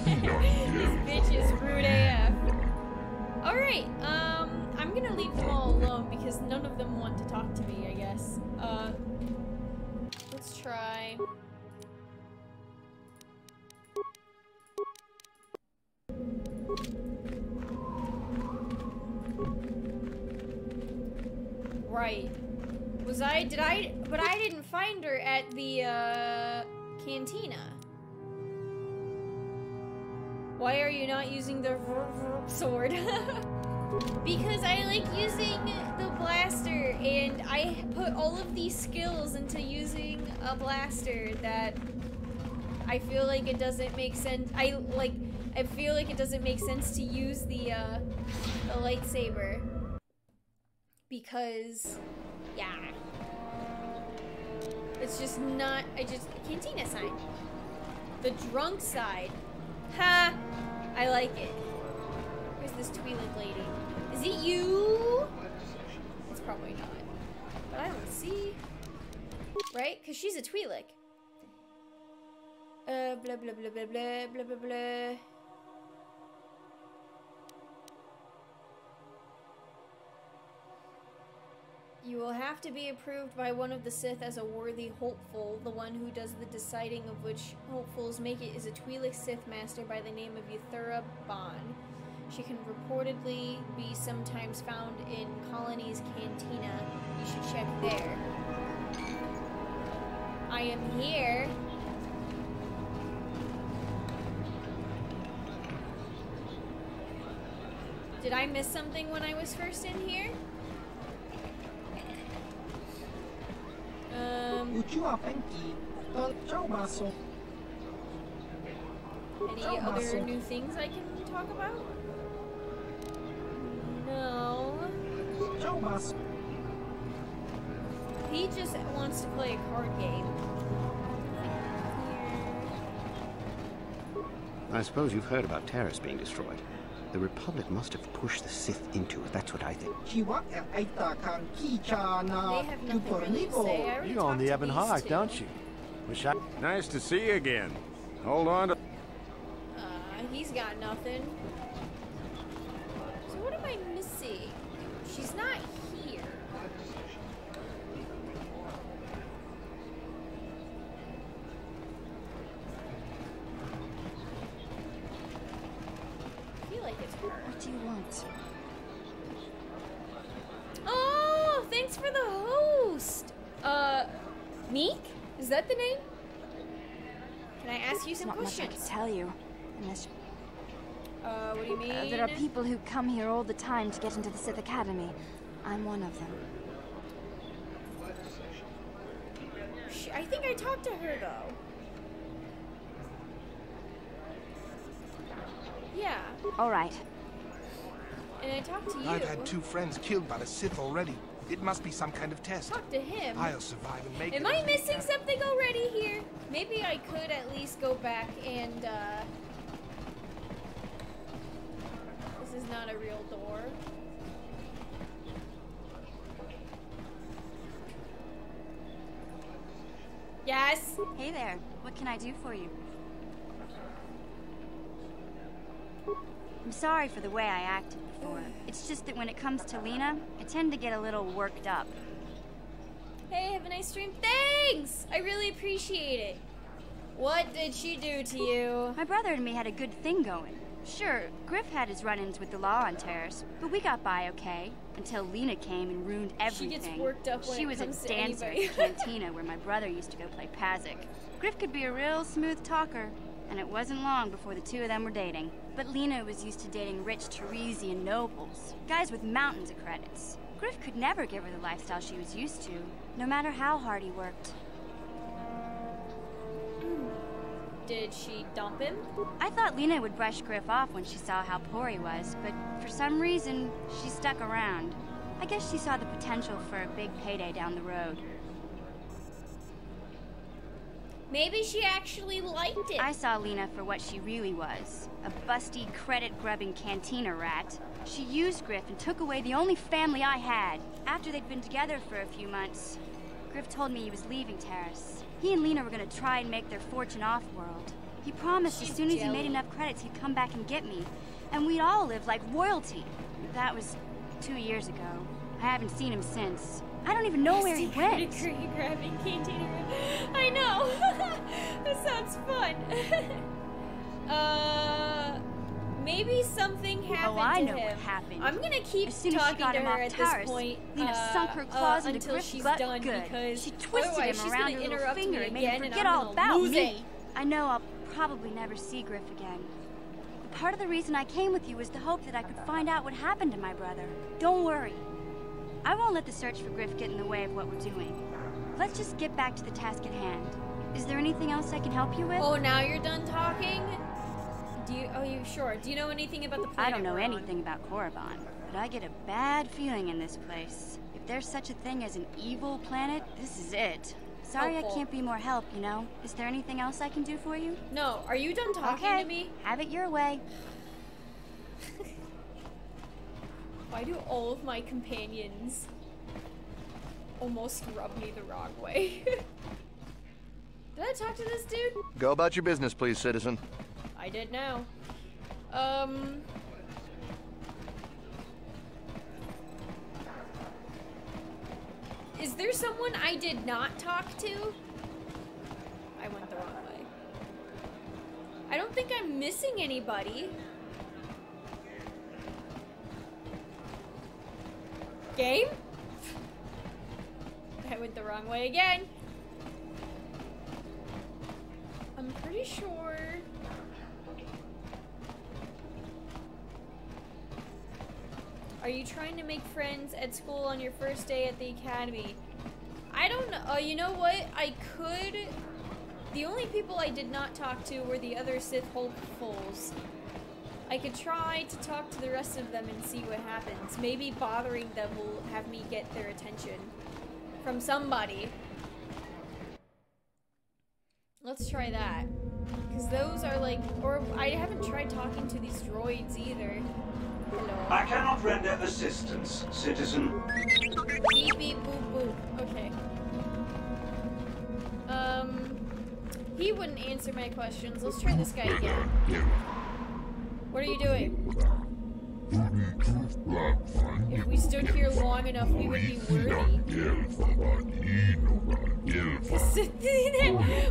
this bitch is rude AF. Alright, um, I'm gonna leave them all alone because none of them want to talk to me, I guess. Uh, let's try. Right. Was I, did I, but I didn't find her at the, uh, cantina. Why are you not using the sword? because I like using the blaster and I put all of these skills into using a blaster that I feel like it doesn't make sense. I like, I feel like it doesn't make sense to use the, uh, the lightsaber. Because, yeah. It's just not, I just, cantina sign. The drunk side. Ha! I like it. Where's this Twi'lek lady? Is it you? It's probably not. But I don't see. Right? Because she's a Twi'lek. Uh, blah, blah, blah, blah, blah, blah, blah, blah. You will have to be approved by one of the Sith as a worthy hopeful. The one who does the deciding of which hopefuls make it is a Twi'lek Sith master by the name of Yuthura Ban. She can reportedly be sometimes found in Colony's cantina. You should check there. I am here. Did I miss something when I was first in here? Um, Any other new things I can talk about? No. Czołbas. He just wants to play a card game. I suppose you've heard about Taris being destroyed. The Republic must have pushed the Sith into it. That's what I think. You're on the Ebon Hawk, don't you? Wish I... Nice to see you again. Hold on to... Uh, he's got nothing. Who come here all the time to get into the Sith Academy. I'm one of them. Sh- I think I talked to her though. Yeah, All right. and I talked to you. I've had two friends killed by the Sith already. It must be some kind of test. Talk to him. I'll survive and make Am it. I missing something already here? Maybe I could at least go back and, uh... This is not a real door. Yes? Hey there. What can I do for you? I'm sorry for the way I acted before. It's just that when it comes to Lena, I tend to get a little worked up. Hey, have a nice dream. Thanks! I really appreciate it. What did she do to you? My brother and me had a good thing going. Sure, Griff had his run-ins with the law on Taris, but we got by okay. Until Lena came and ruined everything. She gets worked up when She was a dancer at the cantina where my brother used to go play Pazaak. Griff could be a real smooth talker, and it wasn't long before the two of them were dating. But Lena was used to dating rich Tarisian nobles, guys with mountains of credits. Griff could never give her the lifestyle she was used to, no matter how hard he worked. Hmm. Did she dump him? I thought Lena would brush Griff off when she saw how poor he was, but for some reason, she stuck around. I guess she saw the potential for a big payday down the road. Maybe she actually liked it. I saw Lena for what she really was a busty, credit grubbing cantina rat. She used Griff and took away the only family I had. After they'd been together for a few months, Griff told me he was leaving Taris. He and Lena were gonna try and make their fortune off world. He promised as soon as he made enough credits, he'd come back and get me. And we'd all live like royalty. That was two years ago. I haven't seen him since. I don't even know where he went. Grabbing. I know. that sounds fun. uh, maybe something happened Oh, I know him. what happened. I'm gonna keep As soon as she talking got to him her off at Taris, this point. Lena uh, sunk her uh, claws into until Griff's she's butt done good. because She twisted him she's around her little finger and made him forget all about me. I know I'll probably never see Griff again. But part of the reason I came with you was the hope that I could find out what happened to my brother. Don't worry. I won't let the search for Griff get in the way of what we're doing. Let's just get back to the task at hand. Is there anything else I can help you with? Oh, now you're done talking. Do you? Oh, you sure? Do you know anything about the planet? I don't know we're on? anything about Korriban, but I get a bad feeling in this place. If there's such a thing as an evil planet, this is it. Sorry Helpful. I can't be more help, you know? Is there anything else I can do for you? No. Are you done talking okay. to me? Have it your way. Why do all of my companions almost rub me the wrong way? Did I talk to this dude? Go about your business, please, citizen. I did now. Um. Is there someone I did not talk to? I went the wrong way. I don't think I'm missing anybody. Game? I went the wrong way again. I'm pretty sure. Are you trying to make friends at school on your first day at the academy? I don't know. Oh, uh, you know what? I could. The only people I did not talk to were the other Sith hopefuls. I could try to talk to the rest of them and see what happens. Maybe bothering them will have me get their attention from somebody. Let's try that. Because those are like, or I haven't tried talking to these droids either. Hello. I cannot render assistance, citizen. Beep beep boop boop. Okay. Um, he wouldn't answer my questions. Let's try this guy again. What are you doing? If we stood here long enough, we would be worthy.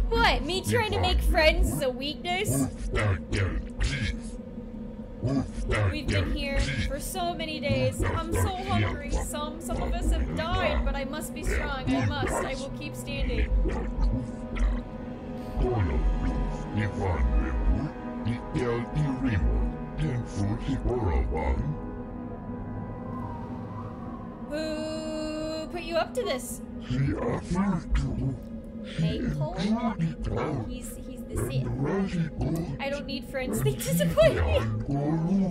what? Me trying to make friends is a weakness? We've been here for so many days. I'm so hungry. Some some of us have died, but I must be strong. I must. I will keep standing. Who put you up to this? Maple? Oh, he's he's the Sith. I don't need friends. They disappoint me.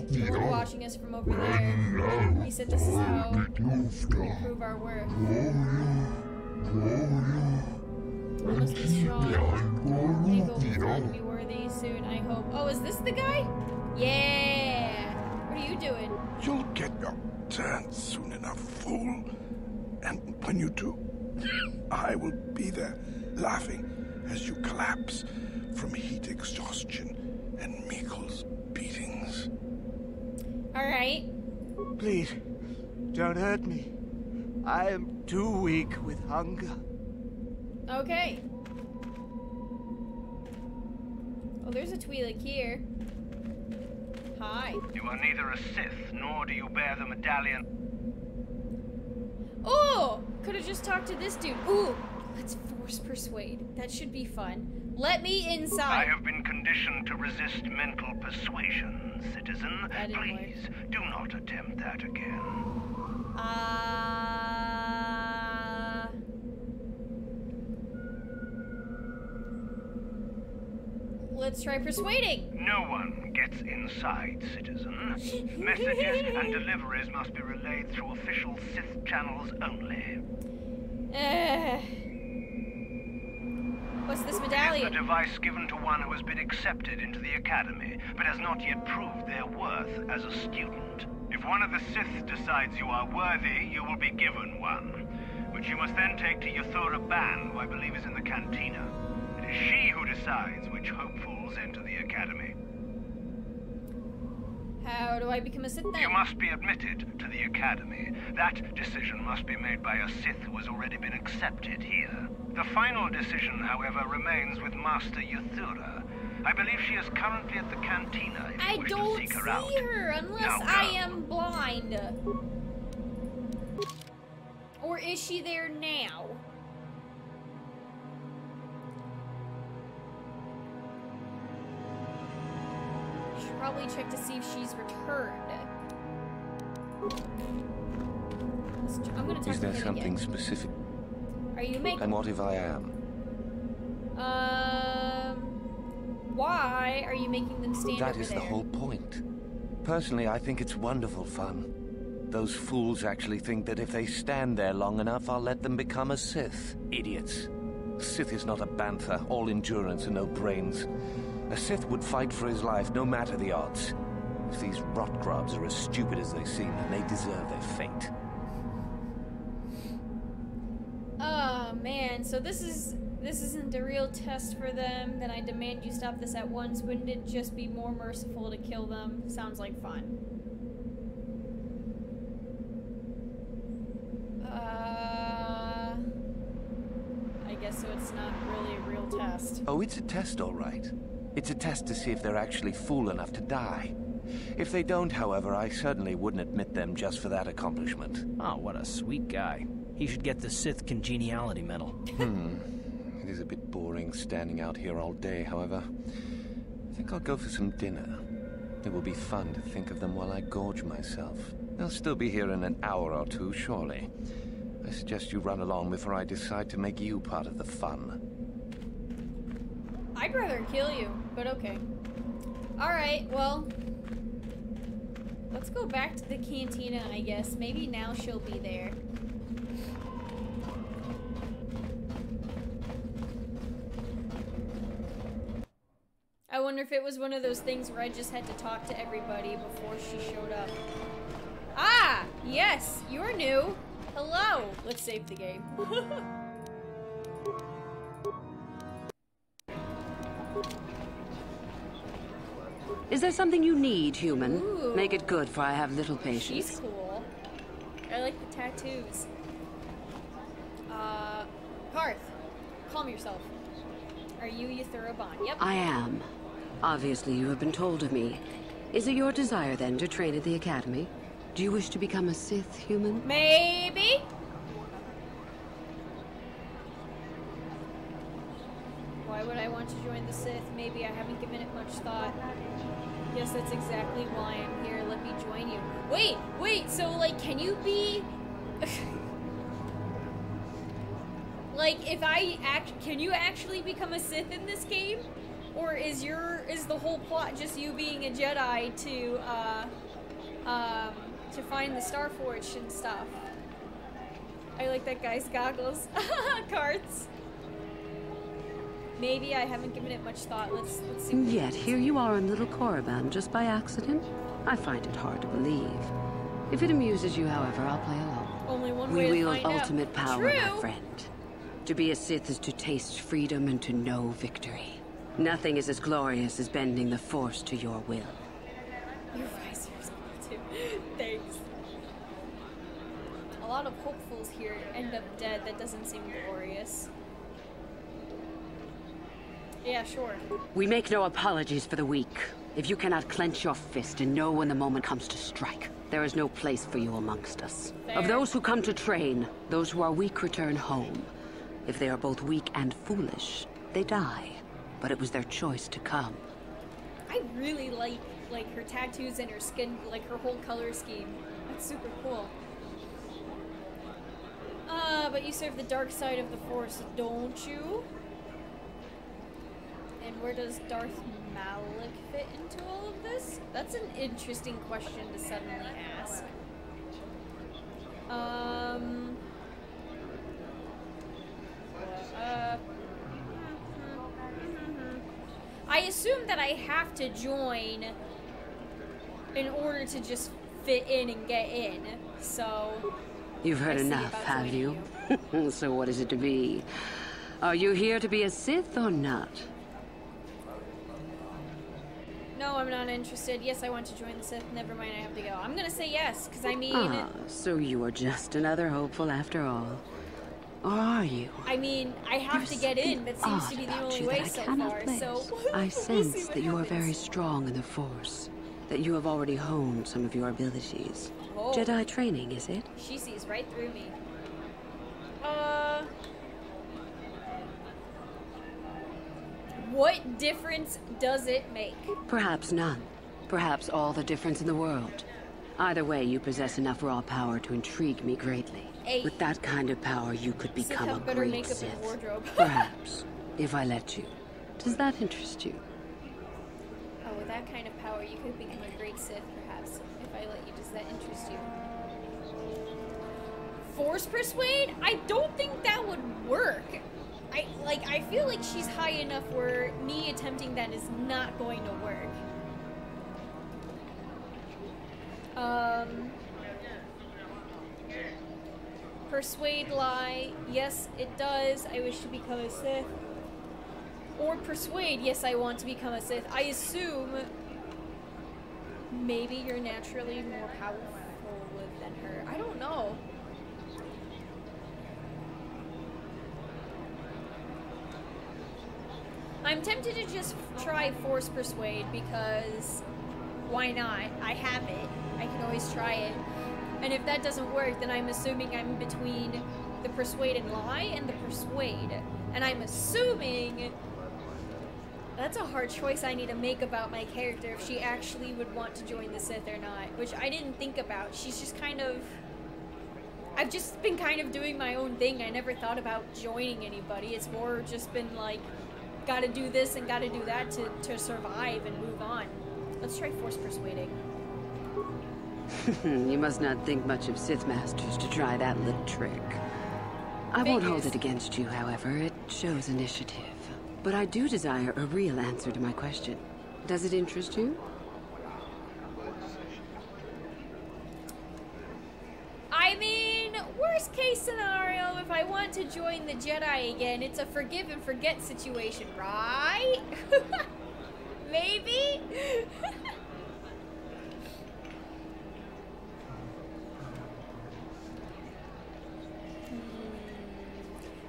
They're watching us from over there. He said this is how we prove our worth. I must be strong. Maple will be worthy soon, I hope. Oh, is this the guy? Yeah. What are you doing? You'll get your turn soon enough, fool. And when you do, I will be there, laughing as you collapse from heat exhaustion and Mekel's beatings. Alright. Please, don't hurt me. I am too weak with hunger. Okay. Oh, there's a Twi'lek here. Hi. You are neither a Sith, nor do you bear the medallion. Oh! Could have just talked to this dude. Ooh! Let's force persuade. That should be fun. Let me inside. I have been conditioned to resist mental persuasion, citizen. Please, do not attempt that again. Uh... Let's try persuading. No one gets inside, citizen. Messages and deliveries must be relayed through official Sith channels only. Uh, what's this It is the device given to one who has been accepted into the Academy, but has not yet proved their worth as a student. If one of the Sith decides you are worthy, you will be given one, which you must then take to Yuthura Ban, who I believe is in the cantina. It is she who decides which hopefuls enter the Academy. How do I become a Sith then? You must be admitted to the Academy. That decision must be made by a Sith who has already been accepted here. The final decision, however, remains with Master Yuthura. I believe she is currently at the cantina if you I wish don't to seek her see out. her unless Now I am blind. Or is she there now? Probably check to see if she's returned. I'm gonna talk Is there something again. specific? Are you making? And what if I am? Um. Why are you making them stand That is there? the whole point. Personally, I think it's wonderful fun. Those fools actually think that if they stand there long enough, I'll let them become a Sith. Idiots. Sith is not a bantha, all endurance and no brains. A Sith would fight for his life, no matter the odds. If these rot grubs are as stupid as they seem, then they deserve their fate. Oh man, so this is this isn't a real test for them. Then I demand you stop this at once. Wouldn't it just be more merciful to kill them? Sounds like fun. Uh, I guess so. It's not really a real test. Oh, it's a test, all right. It's a test to see if they're actually fool enough to die. If they don't, however, I certainly wouldn't admit them just for that accomplishment. Oh, what a sweet guy. He should get the Sith Congeniality Medal. Hmm. It is a bit boring standing out here all day, however. I think I'll go for some dinner. It will be fun to think of them while I gorge myself. They'll still be here in an hour or two, surely. I suggest you run along before I decide to make you part of the fun. I'd rather kill you, but okay. Alright, well. Let's go back to the cantina, I guess. Maybe now she'll be there. I wonder if it was one of those things where I just had to talk to everybody before she showed up. Ah! Yes! You're new! Hello! Let's save the game. Is there something you need, human? Ooh. Make it good, for I have little patience. She's cool. I like the tattoos. Uh, Parth, calm yourself. Are you Yuthura Ban? Yep. I am. Obviously, you have been told of me. Is it your desire, then, to train at the Academy? Do you wish to become a Sith human? Maybe? Why would I want to join the Sith? Maybe I haven't given it much thought. Yes, that's exactly why I'm here. Let me join you. Wait, wait, so, like, can you be... like, if I act... Can you actually become a Sith in this game? Or is your... Is the whole plot just you being a Jedi to, uh... Um... To find the Star Forge and stuff? I like that guy's goggles. Carts. Maybe I haven't given it much thought. Let's let's see. Yet here you are in Little Korriban just by accident? I find it hard to believe. If it amuses you, however, I'll play along. Only one We way to wield find out. ultimate power, True. my friend. To be a Sith is to taste freedom and to know victory. Nothing is as glorious as bending the Force to your will. Your visor's too. Thanks. A lot of hopefuls here end up dead. That doesn't seem glorious. Yeah, sure. We make no apologies for the weak. If you cannot clench your fist and know when the moment comes to strike, there is no place for you amongst us. Of those who come to train, those who are weak return home. If they are both weak and foolish, they die. But it was their choice to come. I really like like her tattoos and her skin, like her whole color scheme. That's super cool. Uh, but you serve the dark side of the Force, don't you? And where does Darth Malak fit into all of this? That's an interesting question to suddenly ask. Um. Uh. I assume that I have to join in order to just fit in and get in. So. You've heard enough, have you? so what is it to be? Are you here to be a Sith or not? No, I'm not interested. Yes, I want to join the Sith. Never mind, I have to go. I'm gonna say yes, because I mean, Ah, so you are just another hopeful after all. Or are you? I mean, I have There's to get in. That seems to be the only way so cannot far. place. So I sense that you are very strong in the Force. That you have already honed some of your abilities. Oh. Jedi training, is it? She sees right through me. Uh. What difference does it make? Perhaps none. Perhaps all the difference in the world. Either way, you possess enough raw power to intrigue me greatly. Hey. With that kind of power, you could become a better great Sith. Perhaps, if I let you. Does that interest you? Oh, with that kind of power, you could become a great Sith, perhaps. If I let you, does that interest you? Force persuade? I don't think that would work. I like. I feel like she's high enough where me attempting that is not going to work. Um. Persuade lie. Yes, it does. I wish to become a Sith. Or persuade. Yes, I want to become a Sith. I assume maybe you're naturally more powerful than her. I don't know. I'm tempted to just try force persuade because why not? I have it. I can always try it. And if that doesn't work, then I'm assuming I'm between the persuade and lie and the persuade. And I'm assuming that's a hard choice I need to make about my character if she actually would want to join the Sith or not, which I didn't think about. She's just kind of. I've just been kind of doing my own thing. I never thought about joining anybody. It's more just been like, gotta do this and gotta do that to, to survive and move on. Let's try force persuading. you must not think much of Sith Masters to try that little trick. I won't hold it against you, however. It shows initiative. But I do desire a real answer to my question. Does it interest you? I mean, worst case scenario, if I want to join the Jedi again, it's a forgive and forget situation, right? Maybe? Hmm.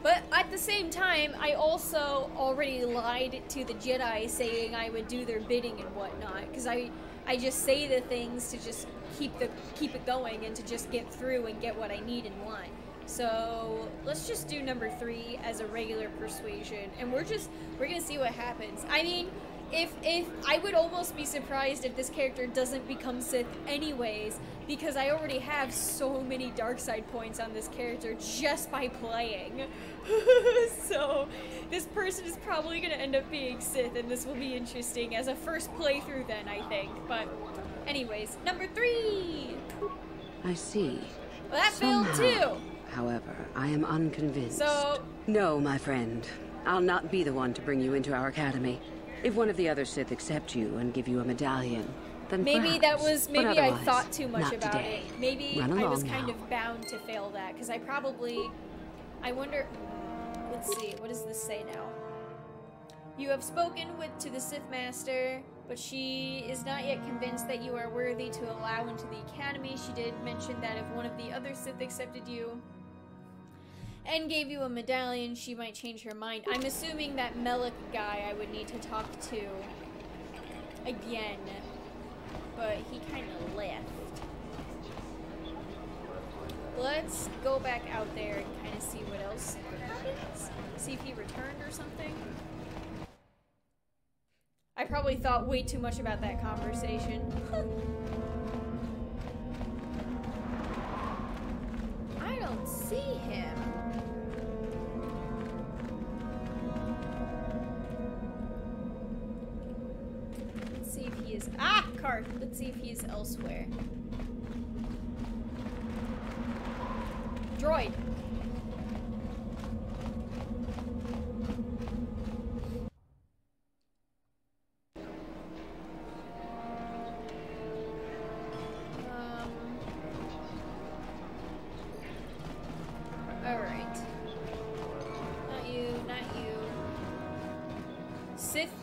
But at the same time, I also already lied to the Jedi saying I would do their bidding and whatnot. Because I, I just say the things to just keep the keep it going and to just get through and get what I need and want. So let's just do number three as a regular persuasion, and we're just we're gonna see what happens. I mean, if if I would almost be surprised if this character doesn't become Sith anyways, because I already have so many dark side points on this character just by playing. so this person is probably gonna end up being Sith, and this will be interesting as a first playthrough. Then I think, but anyways, number three. I see. Well, that Somehow, failed too. However, I am unconvinced. So No, my friend. I'll not be the one to bring you into our academy. If one of the other Sith accept you and give you a medallion, then Maybe that was maybe I thought too much about today. it. Maybe I was kind now. of bound to fail that because I probably I wonder let's see, what does this say now? You have spoken with to the Sith Master, but she is not yet convinced that you are worthy to allow into the academy. She did mention that if one of the other Sith accepted you and gave you a medallion, she might change her mind. I'm assuming that Melik guy I would need to talk to again, but he kind of left. Let's go back out there and kind of see what else happens. See if he returned or something. I probably thought way too much about that conversation. I don't see him. Let's see if he is. Ah, Carth. Let's see if he is elsewhere. Droid.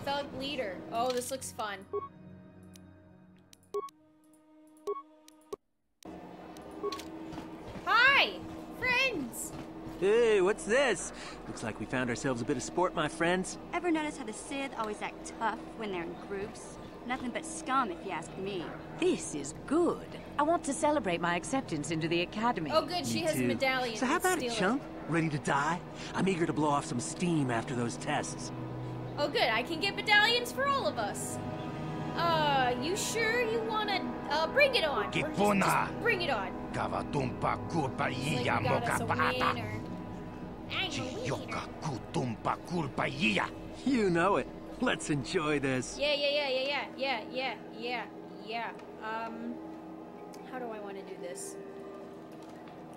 Thug leader. Oh, this looks fun. Hi, friends. Hey, what's this? Looks like we found ourselves a bit of sport, my friends. Ever notice how the Sith always act tough when they're in groups? Nothing but scum, if you ask me. This is good. I want to celebrate my acceptance into the academy. Oh, good. She Me has too. medallions. So how Let's about steal it, chump? Ready to die? I'm eager to blow off some steam after those tests. Oh, good. I can get medallions for all of us. Uh, you sure you wanna? Uh, bring it on. Or just- Kipuna. just bring it on. Kavatumpa kulpa It's like iya you got us a mokapaata. winner. I'm a winner. Yoka kutumpa kulpa iya. You know it. Let's enjoy this. Yeah, yeah, yeah, yeah, yeah, yeah, yeah, yeah, yeah. Um, how do I want to do this?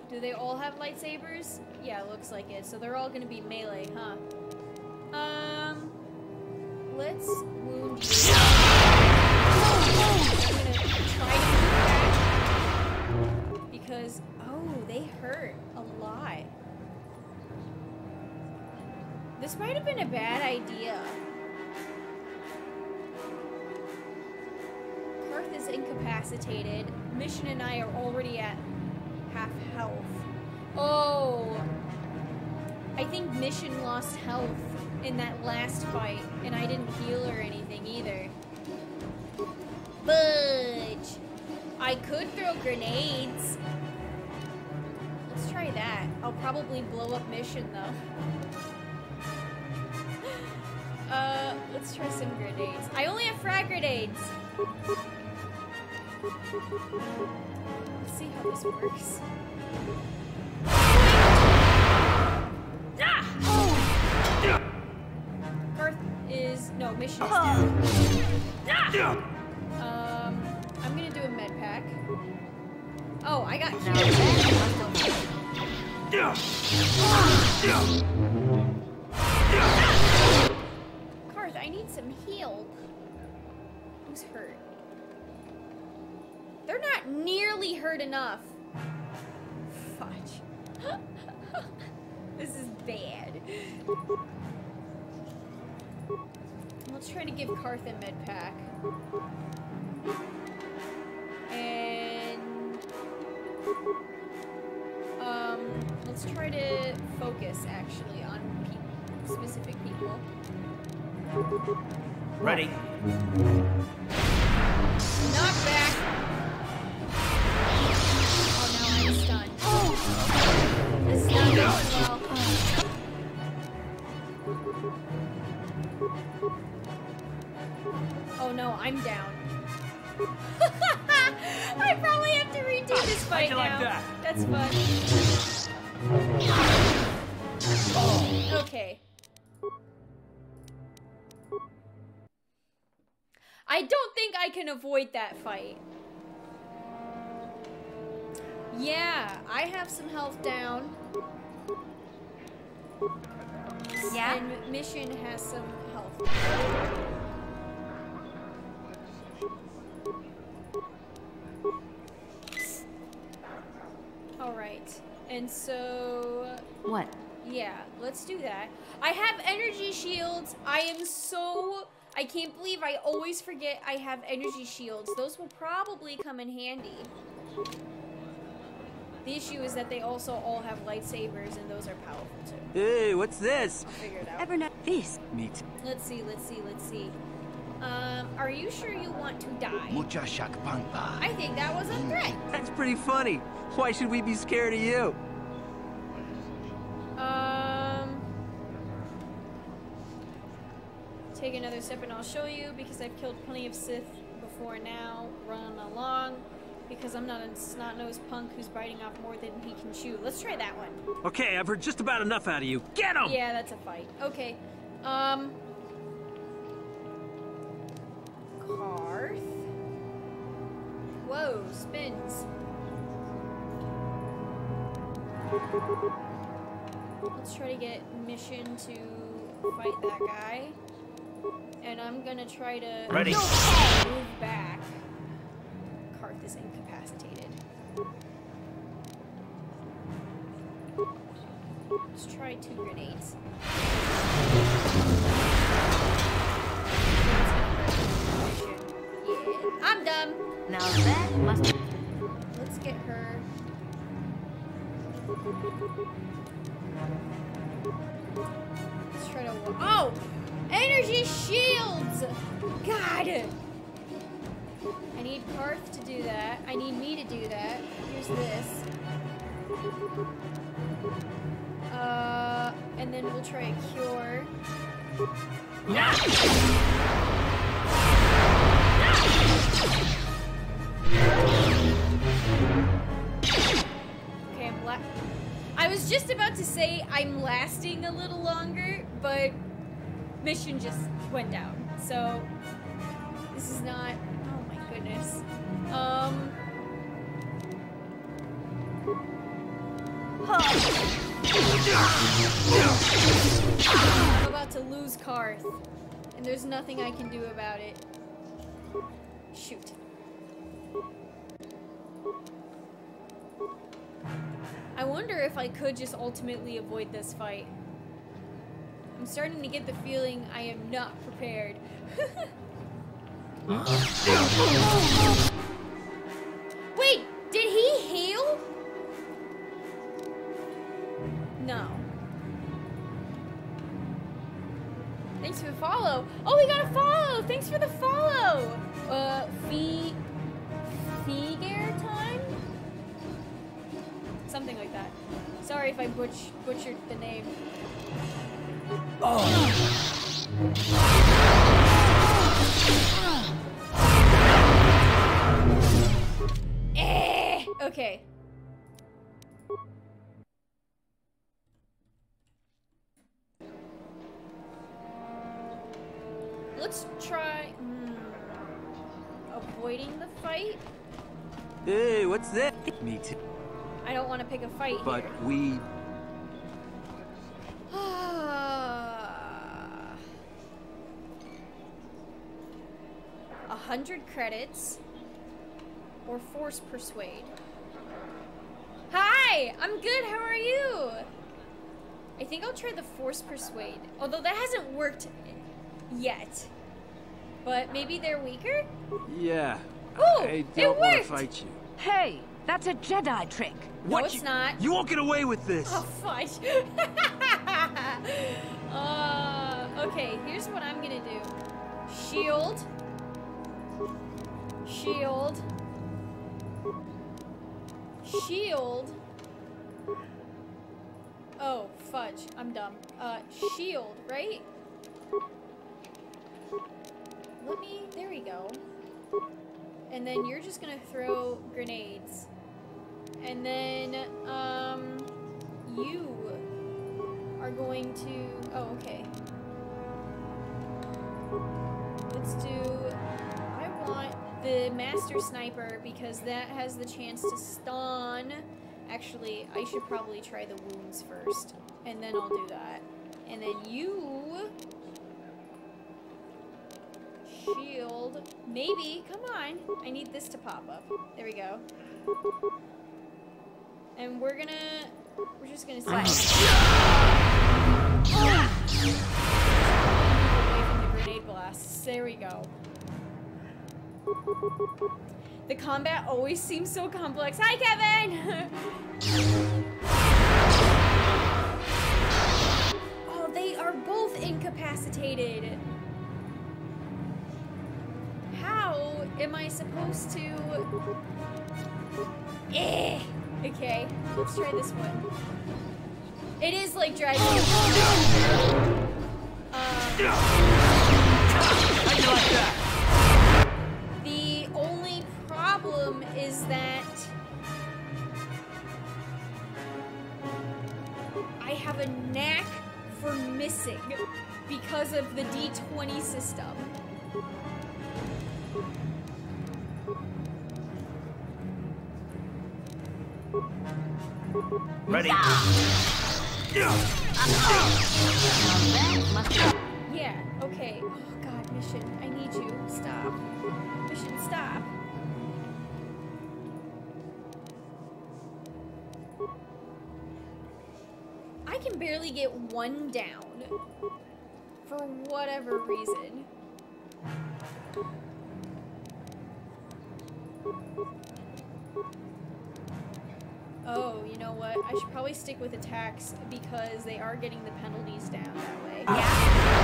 Do they all have lightsabers? Yeah, looks like it. So they're all gonna be melee, huh? Um, let's wound that because oh, they hurt a lot. This might have been a bad idea. Carth is incapacitated. Mission and I are already at half health. Oh. I think Mission lost health in that last fight, and I didn't heal or anything either. Budge. I could throw grenades. Let's try that. I'll probably blow up Mission though. Uh, let's try some grenades. I only have frag grenades. Let's see how this works. No mission is down. Ah! Um, I'm gonna do a med pack. Oh, I got Carth, I need some heal. Who's hurt? They're not nearly hurt enough. Fudge. this is bad. Let's try to give Carth a med pack. And um, let's try to focus actually on pe- specific people. Ready. Knock back. Oh no, I'm stunned. Oh. This is not going well. Oh no, I'm down. I probably have to redo this fight you now. like that? That's fun. Oh, okay. I don't think I can avoid that fight. Yeah, I have some health down. Yeah? And Mission has some health. Alright, and so... What? Yeah, let's do that. I have energy shields. I am so... I can't believe I always forget I have energy shields. Those will probably come in handy. The issue is that they also all have lightsabers, and those are powerful too. Hey, what's this? I'll figure it out. Ever know this? Me too. Let's see, let's see, let's see. Um, are you sure you want to die? Mucha shakpangpa. I think that was a threat. That's pretty funny. Why should we be scared of you? Um, take another step and I'll show you because I've killed plenty of Sith before now. Run along because I'm not a snot-nosed punk who's biting off more than he can chew. Let's try that one. Okay, I've heard just about enough out of you. Get him! Yeah, that's a fight. Okay. Um. Whoa, spins. Let's try to get Mission to fight that guy. And I'm gonna try to Ready. move back. Carth is incapacitated. Let's try two grenades. I'm done. Now that must Let's get her. Let's try to. Oh! Energy shields! God! I need Carth to do that. I need me to do that. Here's this. Uh, and then we'll try a cure. Okay, just about to say I'm lasting a little longer, but mission just went down. So this is not. Oh my goodness. Um. I'm about to lose Carth, and there's nothing I can do about it. Shoot. I wonder if I could just ultimately avoid this fight. I'm starting to get the feeling I am not prepared. Wait, did he heal? No. Thanks for the follow. Oh, we got a follow. Thanks for the follow. Uh, fee, Feegar time? Something like that. Sorry if I butch butchered the name. Oh. Eh, okay. Let's try hmm, avoiding the fight. Hey, what's that? Me too. I don't want to pick a fight But here. we. A hundred credits or force persuade. Hi, I'm good. How are you? I think I'll try the force persuade, although that hasn't worked yet. But maybe they're weaker. Yeah. Oh, I it don't want to worked! fight you. Hey, that's a Jedi trick. No, What it's you- not. You won't get away with this. Oh, fudge. uh, okay, here's what I'm gonna do. Shield. Shield. Shield. Oh, fudge. I'm dumb. Uh, shield, right? Let me, there we go. And then you're just gonna throw grenades. And then, um, you are going to, oh, okay. Let's do, I want the Master Sniper because that has the chance to stun. Actually, I should probably try the wounds first, and then I'll do that. And then you... Shield. Maybe. Come on. I need this to pop up. There we go. And we're gonna... We're just gonna blasts. There we go. The combat always seems so complex. Hi, Kevin! oh, they are both incapacitated. How am I supposed to... Eh. Okay, let's try this one. It is like Dragon um, The only problem is that I have a knack for missing because of the D20 system. Ready? Yeah, okay. Oh god, mission. I need you. Stop. Mission, stop. I can barely get one down. For whatever reason. Oh, you know what? I should probably stick with attacks because they are getting the penalties down that way. Ah.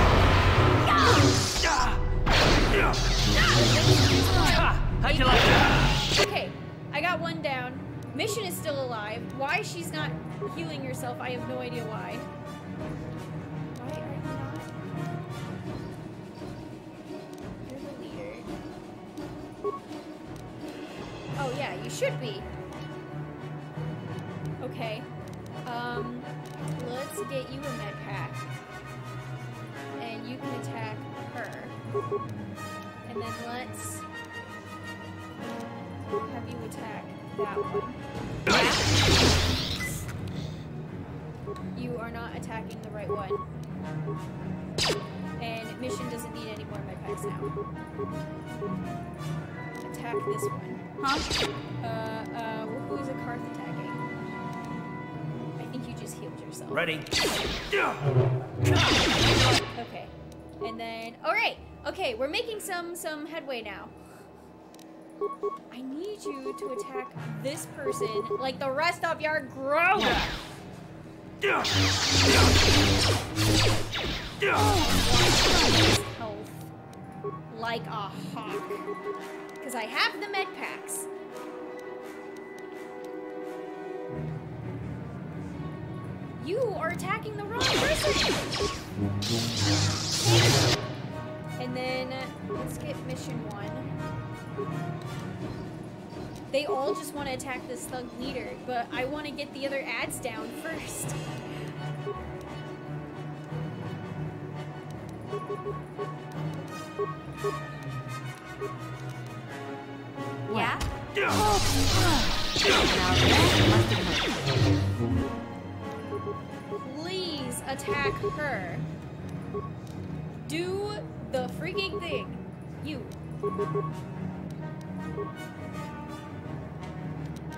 Like that? Okay, I got one down. Mission is still alive. Why she's not healing herself, I have no idea why. Why are you not? You're the leader. Oh yeah, you should be. Okay. Um, let's get you a med pack. And you can attack her. And then let's have you attack that one. You are not attacking the right one. And mission doesn't need any more med packs now. Attack this one. Huh? Uh, uh, who's a Carth attacking? I think you just healed yourself. Ready? Okay. And then, all right. Okay, we're making some some headway now. I need you to attack this person like the rest of your group. Health like a hawk. Because I have the med packs. You are attacking the wrong person. And then let's get mission one. They all just want to attack this thug leader, but I want to get the other ads down first. Yeah? Please attack her. Do the freaking thing. You.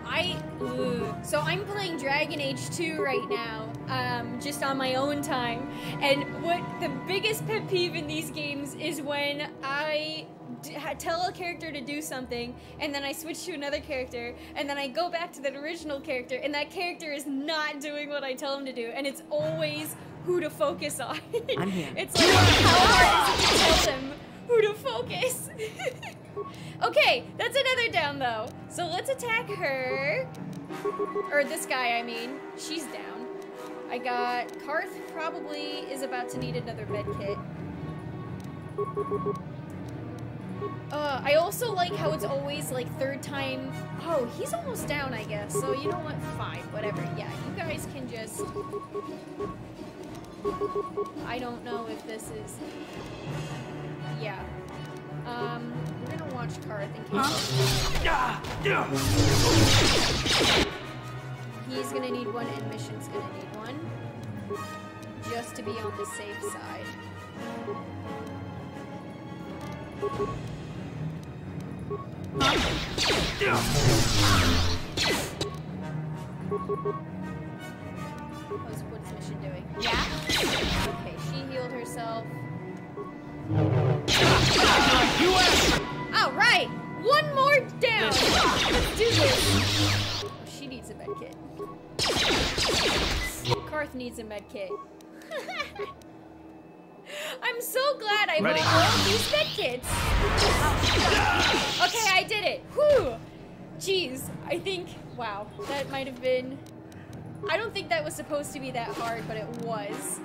I so I'm playing Dragon Age 2 right now, um, just on my own time. And what the biggest pet peeve in these games is when I tell a character to do something, and then I switch to another character, and then I go back to that original character, and that character is not doing what I tell him to do, and it's always who to focus on. I'm here. it's like how hard is it to tell them who to focus? Okay, that's another down though. So let's attack her. Or this guy, I mean. She's down. I got Carth probably is about to need another med kit. Uh, I also like how it's always like third time. Oh, he's almost down, I guess. So you know what? Fine, whatever. Yeah, you guys can just. I don't know if this is. Yeah. Um, we're gonna watch Carth in case. He's gonna need one, and Mission's gonna need one. Just to be on the safe side. What's, what's Mission doing? Yeah? Okay, she healed herself. Alright! One more down! Let's do this! Oh, she needs a med kit. Carth needs a med kit. I'm so glad I Ready. bought all these med kits. Okay, I did it. Whew. Jeez, I think, wow, that might have been, I don't think that was supposed to be that hard, but it was.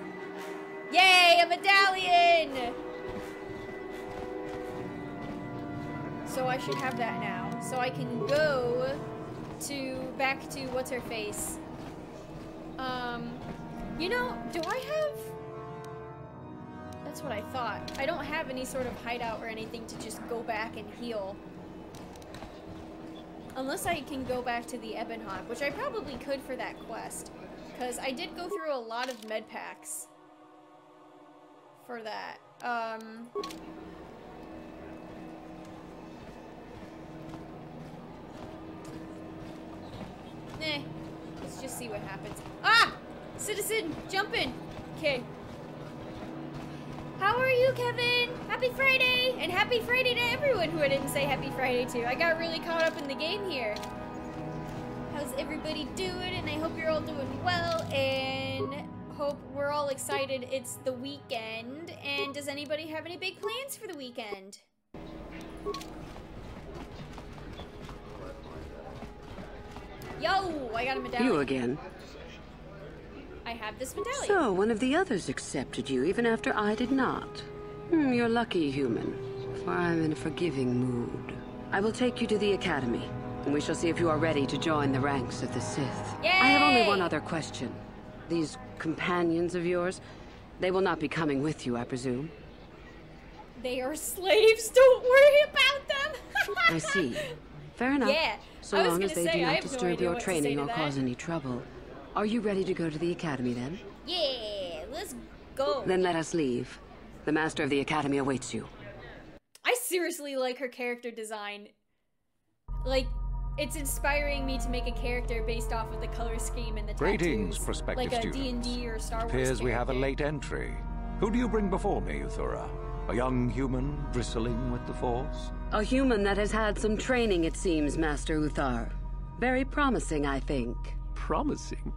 Yay, a medallion! So I should have that now. So I can go to, back to what's her face. Um, you know, do I have, that's what I thought. I don't have any sort of hideout or anything to just go back and heal. Unless I can go back to the Ebonhawk, which I probably could for that quest. Because I did go through a lot of med packs for that. Um, eh, let's just see what happens. Ah! Citizen, jump in. Okay. How are you, Kevin? Happy Friday! And happy Friday to everyone who I didn't say happy Friday to. I got really caught up in the game here. How's everybody doing? And I hope you're all doing well and hope we're all excited it's the weekend. And does anybody have any big plans for the weekend? Yo, I got a medallion. You again. I have this medallion. So, one of the others accepted you, even after I did not. Hmm, you're lucky, human, for I'm in a forgiving mood. I will take you to the Academy, and we shall see if you are ready to join the ranks of the Sith. I have only one other question. These companions of yours, they will not be coming with you, I presume? They are slaves. Don't worry about them. I see. Fair enough. Yeah, So long as they say, do not have no disturb your training or cause any trouble. Are you ready to go to the Academy then? Yeah, let's go. Then let us leave. The Master of the Academy awaits you. I seriously like her character design. Like, it's inspiring me to make a character based off of the color scheme and the Greetings, tattoos. prospective like a students. D&D or Star Wars Appears we have a late entry. Who do you bring before me, Yuthura? A young human bristling with the Force? A human that has had some training, it seems, Master Uthar. Very promising, I think. Promising?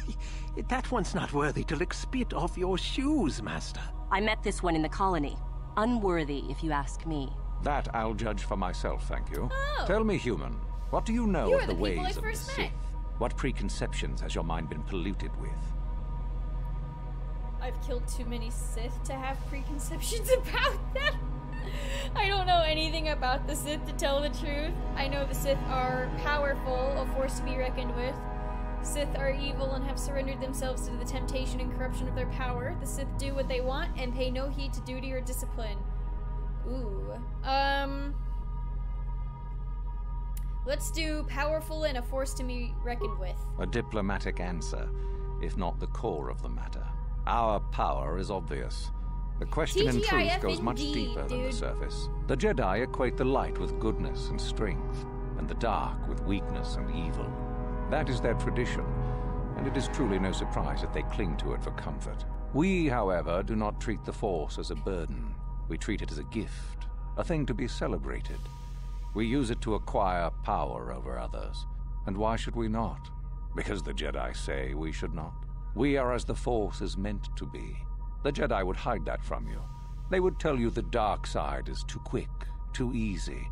that one's not worthy to lick spit off your shoes, Master. I met this one in the colony. Unworthy, if you ask me. That I'll judge for myself, thank you. Oh. Tell me, human, what do you know You of the, the ways of the first met. Sith? What preconceptions has your mind been polluted with? I've killed too many Sith to have preconceptions about them. I don't know anything about the Sith to tell the truth. I know the Sith are powerful, a force to be reckoned with. Sith are evil and have surrendered themselves to the temptation and corruption of their power. The Sith do what they want and pay no heed to duty or discipline. Ooh. Um. Let's do powerful and a force to be reckoned with. A diplomatic answer, if not the core of the matter. Our power is obvious. The question in truth goes much indeed, deeper than the surface. The Jedi equate the light with goodness and strength, and the dark with weakness and evil. That is their tradition, and it is truly no surprise that they cling to it for comfort. We, however, do not treat the Force as a burden. We treat it as a gift, a thing to be celebrated. We use it to acquire power over others. And why should we not? Because the Jedi say we should not. We are as the Force is meant to be. The Jedi would hide that from you. They would tell you the dark side is too quick, too easy.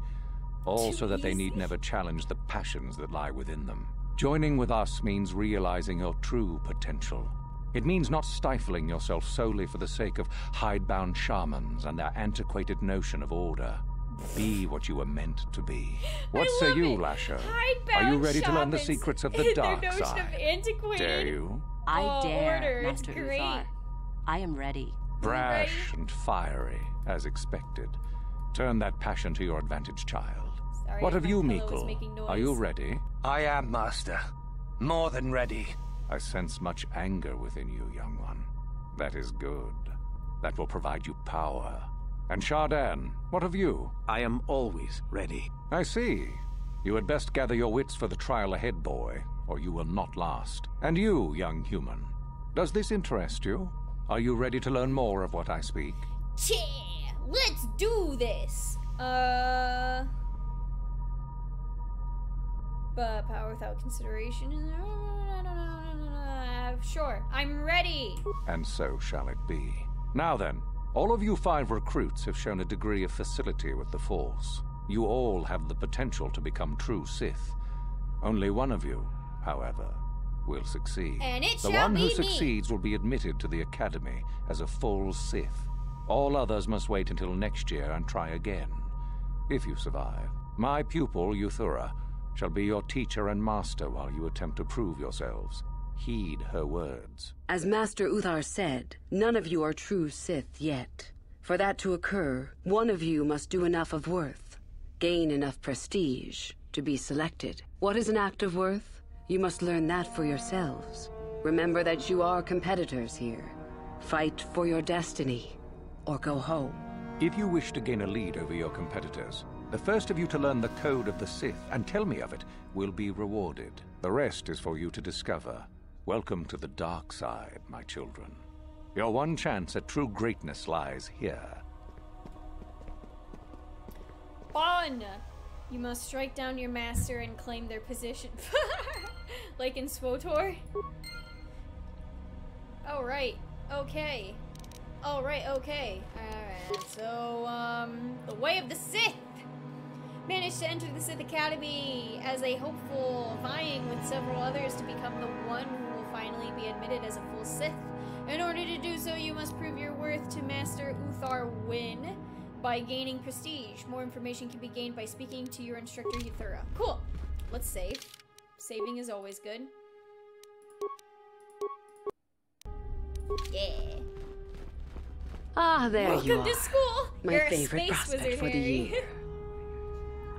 All Too so that they need never challenge the passions that lie within them. Joining with us means realizing your true potential. It means not stifling yourself solely for the sake of hidebound shamans and their antiquated notion of order. Be what you were meant to be. What say you, it. Lashowe? Are you ready to learn the secrets of the dark notion side? Of antiquated. Dare you? Oh, I Oh, dare, order, Master great. Uthar. I am ready. Brash and fiery, as expected. Turn that passion to your advantage, child. Sorry, what of you, pillow was Mekel? making Are you ready? I am, Master. More than ready. I sense much anger within you, young one. That is good. That will provide you power. And Shaardan, what of you? I am always ready. I see. You had best gather your wits for the trial ahead, boy, or you will not last. And you, young human, does this interest you? Are you ready to learn more of what I speak? Yeah, let's do this. Uh. But power without consideration. Uh, Sure, I'm ready. And so shall it be. Now then, all of you five recruits have shown a degree of facility with the Force. You all have the potential to become true Sith. Only one of you, however, will succeed. And it the shall one who be me. succeeds will be admitted to the Academy as a full Sith. All others must wait until next year and try again. If you survive, my pupil, Yuthura, shall be your teacher and master while you attempt to prove yourselves. Heed her words. As Master Uthar said, none of you are true Sith yet. For that to occur, one of you must do enough of worth, gain enough prestige, to be selected. What is an act of worth? You must learn that for yourselves. Remember that you are competitors here. Fight for your destiny, or go home. If you wish to gain a lead over your competitors, the first of you to learn the code of the Sith and tell me of it will be rewarded. The rest is for you to discover. Welcome to the dark side, my children. Your one chance at true greatness lies here. Fun! You must strike down your master and claim their position. like in SWOTOR? Oh, right. Okay. All right, okay. Alright, so, um, the way of the Sith! Managed to enter the Sith Academy as a hopeful, vying with several others to become the one who will finally be admitted as a full Sith. In order to do so, you must prove your worth to Master Uthar Wynn by gaining prestige. More information can be gained by speaking to your instructor Yuthura. Cool. Let's save. Saving is always good. Yeah. Ah, there Welcome you are. Welcome to school. My You're a favorite space prospect wizard, for the year.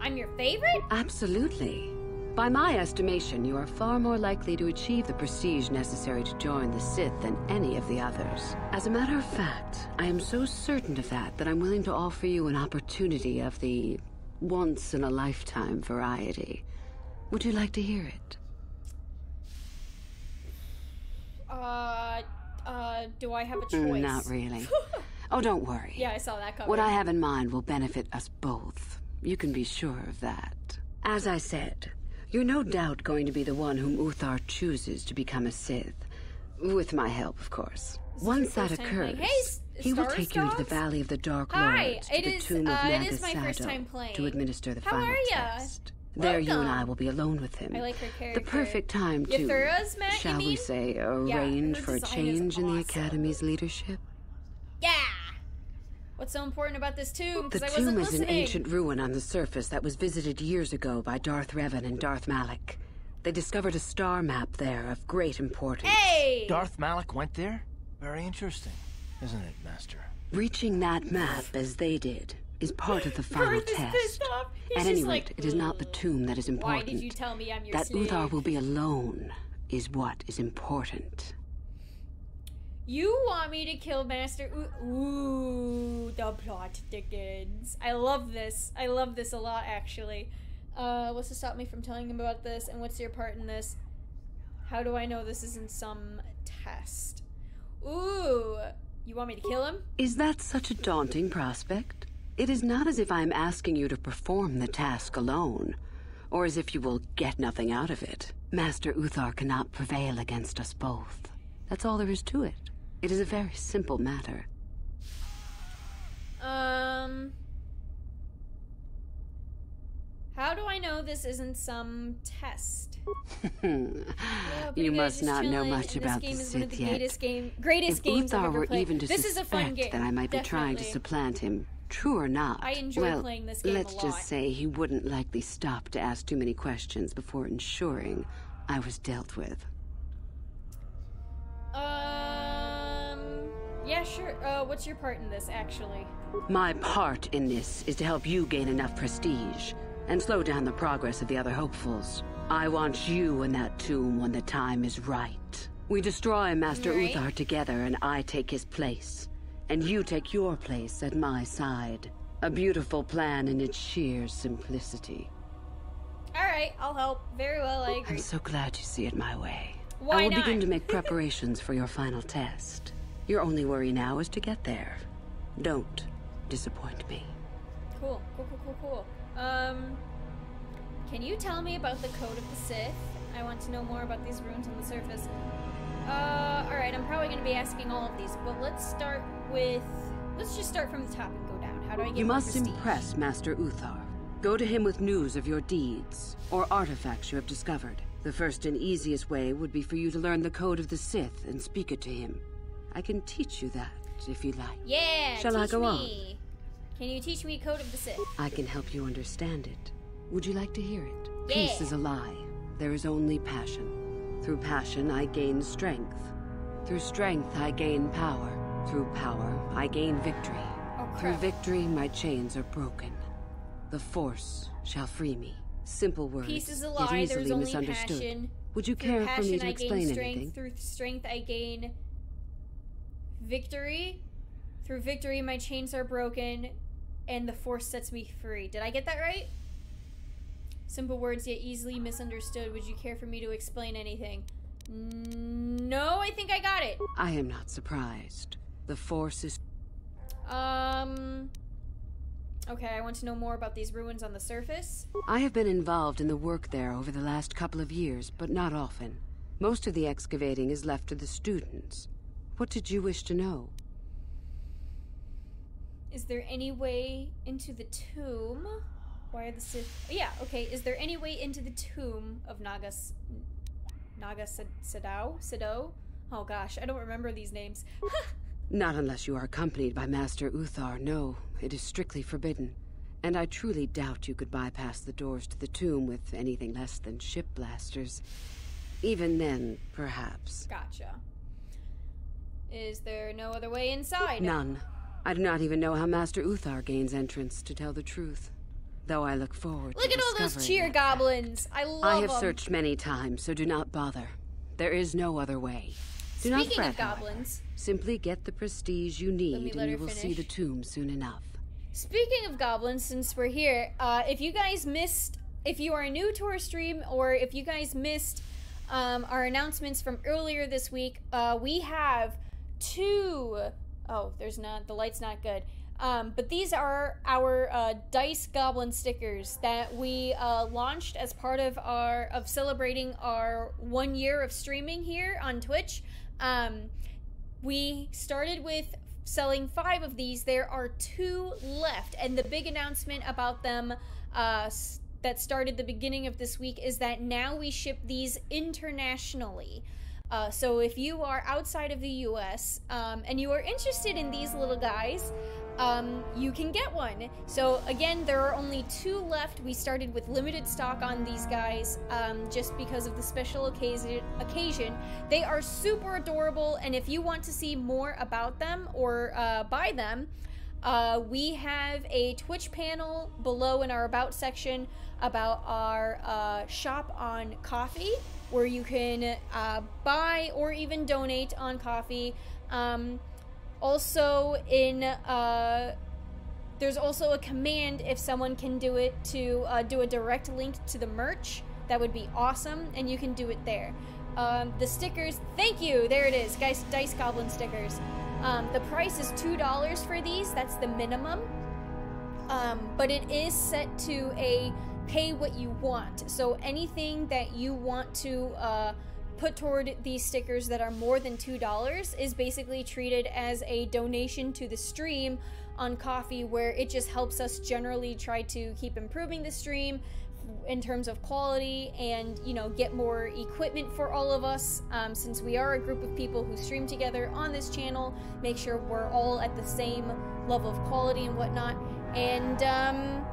I'm your favorite? Absolutely. By my estimation, you are far more likely to achieve the prestige necessary to join the Sith than any of the others. As a matter of fact, I am so certain of that that I'm willing to offer you an opportunity of the once in a lifetime variety. Would you like to hear it? Uh, uh, do I have a Mm, choice? Not really. oh, don't worry. Yeah, I saw that coming. What I have in mind will benefit us both. You can be sure of that. As I said, you're no doubt going to be the one whom Uthar chooses to become a Sith. With my help, of course. Once that occurs, playing? Hey, S- he will Star take you to the Valley of the Dark Hi, Lords, to the is, tomb of uh, it is my Naga Sadow, first time playing. to administer the How final are ya? test. There you and I will be alone with him. I like her The perfect time to, Yuthura's Matt, shall we say, arrange her for a design is change in the. Academy's leadership. Yeah. What's so important about this tomb? The Because I wasn't tomb is an ancient ruin on the surface that was visited years ago by Darth Revan and Darth Malak. They discovered a star map there of great importance. Hey! Darth Malak went there? Very interesting, isn't it, Master? Reaching that map as they did is part of the final Garth test. pissed off. He's At just any like, rate, it is not the tomb that is important. Why important. did you tell me I'm your that slave? Uthar will be alone is what is important. You want me to kill Master Ooh, the plot thickens. I love this. I love this a lot, actually. Uh, what's to stop me from telling him about this? And what's your part in this? How do I know this isn't some test? Ooh, you want me to kill him? Is that such a daunting prospect? It is not as if I am asking you to perform the task alone, or as if you will get nothing out of it. Master Uthar cannot prevail against us both. That's all there is to it. It is a very simple matter. Um. How do I know this isn't some test? You must not know much about this game the is one of Sith the yet. greatest game, greatest if games I've Uthar ever were played. even to this is a fun suspect game. that I might be trying to supplant him, true or not, I enjoy well, playing this game let's lot. just say he wouldn't likely stop to ask too many questions before ensuring I was dealt with. Um. Yeah, sure. Uh, what's your part in this, actually? My part in this is to help you gain enough prestige and slow down the progress of the other hopefuls. I want you in that tomb when the time is right. We destroy Master Right. Uthar together and I take his place. And you take your place at my side. A beautiful plan in its sheer simplicity. All right, I'll help. Very well, I agree. I'm so glad you see it my way. Why I will not? begin to make preparations for your final test. Your only worry now is to get there. Don't disappoint me. Cool, cool, cool, cool, cool. Um, can you tell me about the Code of the Sith? I want to know more about these runes on the surface. Uh, all right, I'm probably going to be asking all of these, but let's start with. Let's just start from the top and go down. How do I get You must prestige? impress Master Uthar. Go to him with news of your deeds, or artifacts you have discovered. The first and easiest way would be for you to learn the code of the Sith and speak it to him. I can teach you that, if you like. Yeah. Shall I go on? Can you teach me Code of the Sith? I can help you understand it. Would you like to hear it? Yeah. Peace is a lie. There is only passion. Through passion, I gain strength. Through strength, I gain power. Through power, I gain victory. Oh, Through victory, my chains are broken. The Force shall free me. Simple words, Peace is a lie. There's easily only misunderstood. passion. Would you Through care passion, for me to I explain gain strength. anything? Through strength, I gain victory. Through victory, my chains are broken, and the force sets me free. Did I get that right? Simple words, yet easily misunderstood. Would you care for me to explain anything? No, I think I got it. I am not surprised. The Force is Um. Okay, I want to know more about these ruins on the surface. I have been involved in the work there over the last couple of years, but not often. Most of the excavating is left to the students. What did you wish to know? Is there any way into the tomb? Why are the Sith? Yeah, okay. Is there any way into the tomb of Nagas, Naga Sadow? Sido? Oh gosh, I don't remember these names. Not unless you are accompanied by Master Uthar, no. It is strictly forbidden. And I truly doubt you could bypass the doors to the tomb with anything less than ship blasters. Even then, perhaps. Gotcha. Is there no other way inside? None. I do not even know how Master Uthar gains entrance, to tell the truth. Though I look forward Look to at all those cheer goblins. I love them. I have 'em. searched many times, so do not bother. There is no other way. Do not Speaking fret, of however. goblins, Simply get the prestige you need, and you will see the tomb soon enough. Speaking of goblins, since we're here, uh, if you guys missed, if you are new to our stream, or if you guys missed um, our announcements from earlier this week, uh, we have two oh there's not the light's not good. Um, but these are our uh, dice goblin stickers that we uh, launched as part of our of celebrating our one year of streaming here on Twitch. Um, we started with selling five of these. There are two left, and the big announcement about them uh, that started the beginning of this week is that now we ship these internationally. Uh, so if you are outside of the U.S. Um, and you are interested in these little guys, um, you can get one. So again, there are only two left. We started with limited stock on these guys um, just because of the special occasion. Occasion, they are super adorable, and if you want to see more about them or uh, buy them, uh, we have a Twitch panel below in our About section about our uh, shop on Ko-fi, where you can uh, buy or even donate on Ko-fi. Um, also, in uh, there's also a command if someone can do it to uh, do a direct link to the merch. That would be awesome, and you can do it there. Um, the stickers, thank you. There it is, guys. Dice Goblin stickers. Um, the price is two dollars for these. That's the minimum. Um, but it is set to a pay what you want. So anything that you want to uh, put toward these stickers that are more than two dollars is basically treated as a donation to the stream on Ko-fi where it just helps us generally try to keep improving the stream in terms of quality and you know get more equipment for all of us um, since we are a group of people who stream together on this channel make sure we're all at the same level of quality and whatnot and um,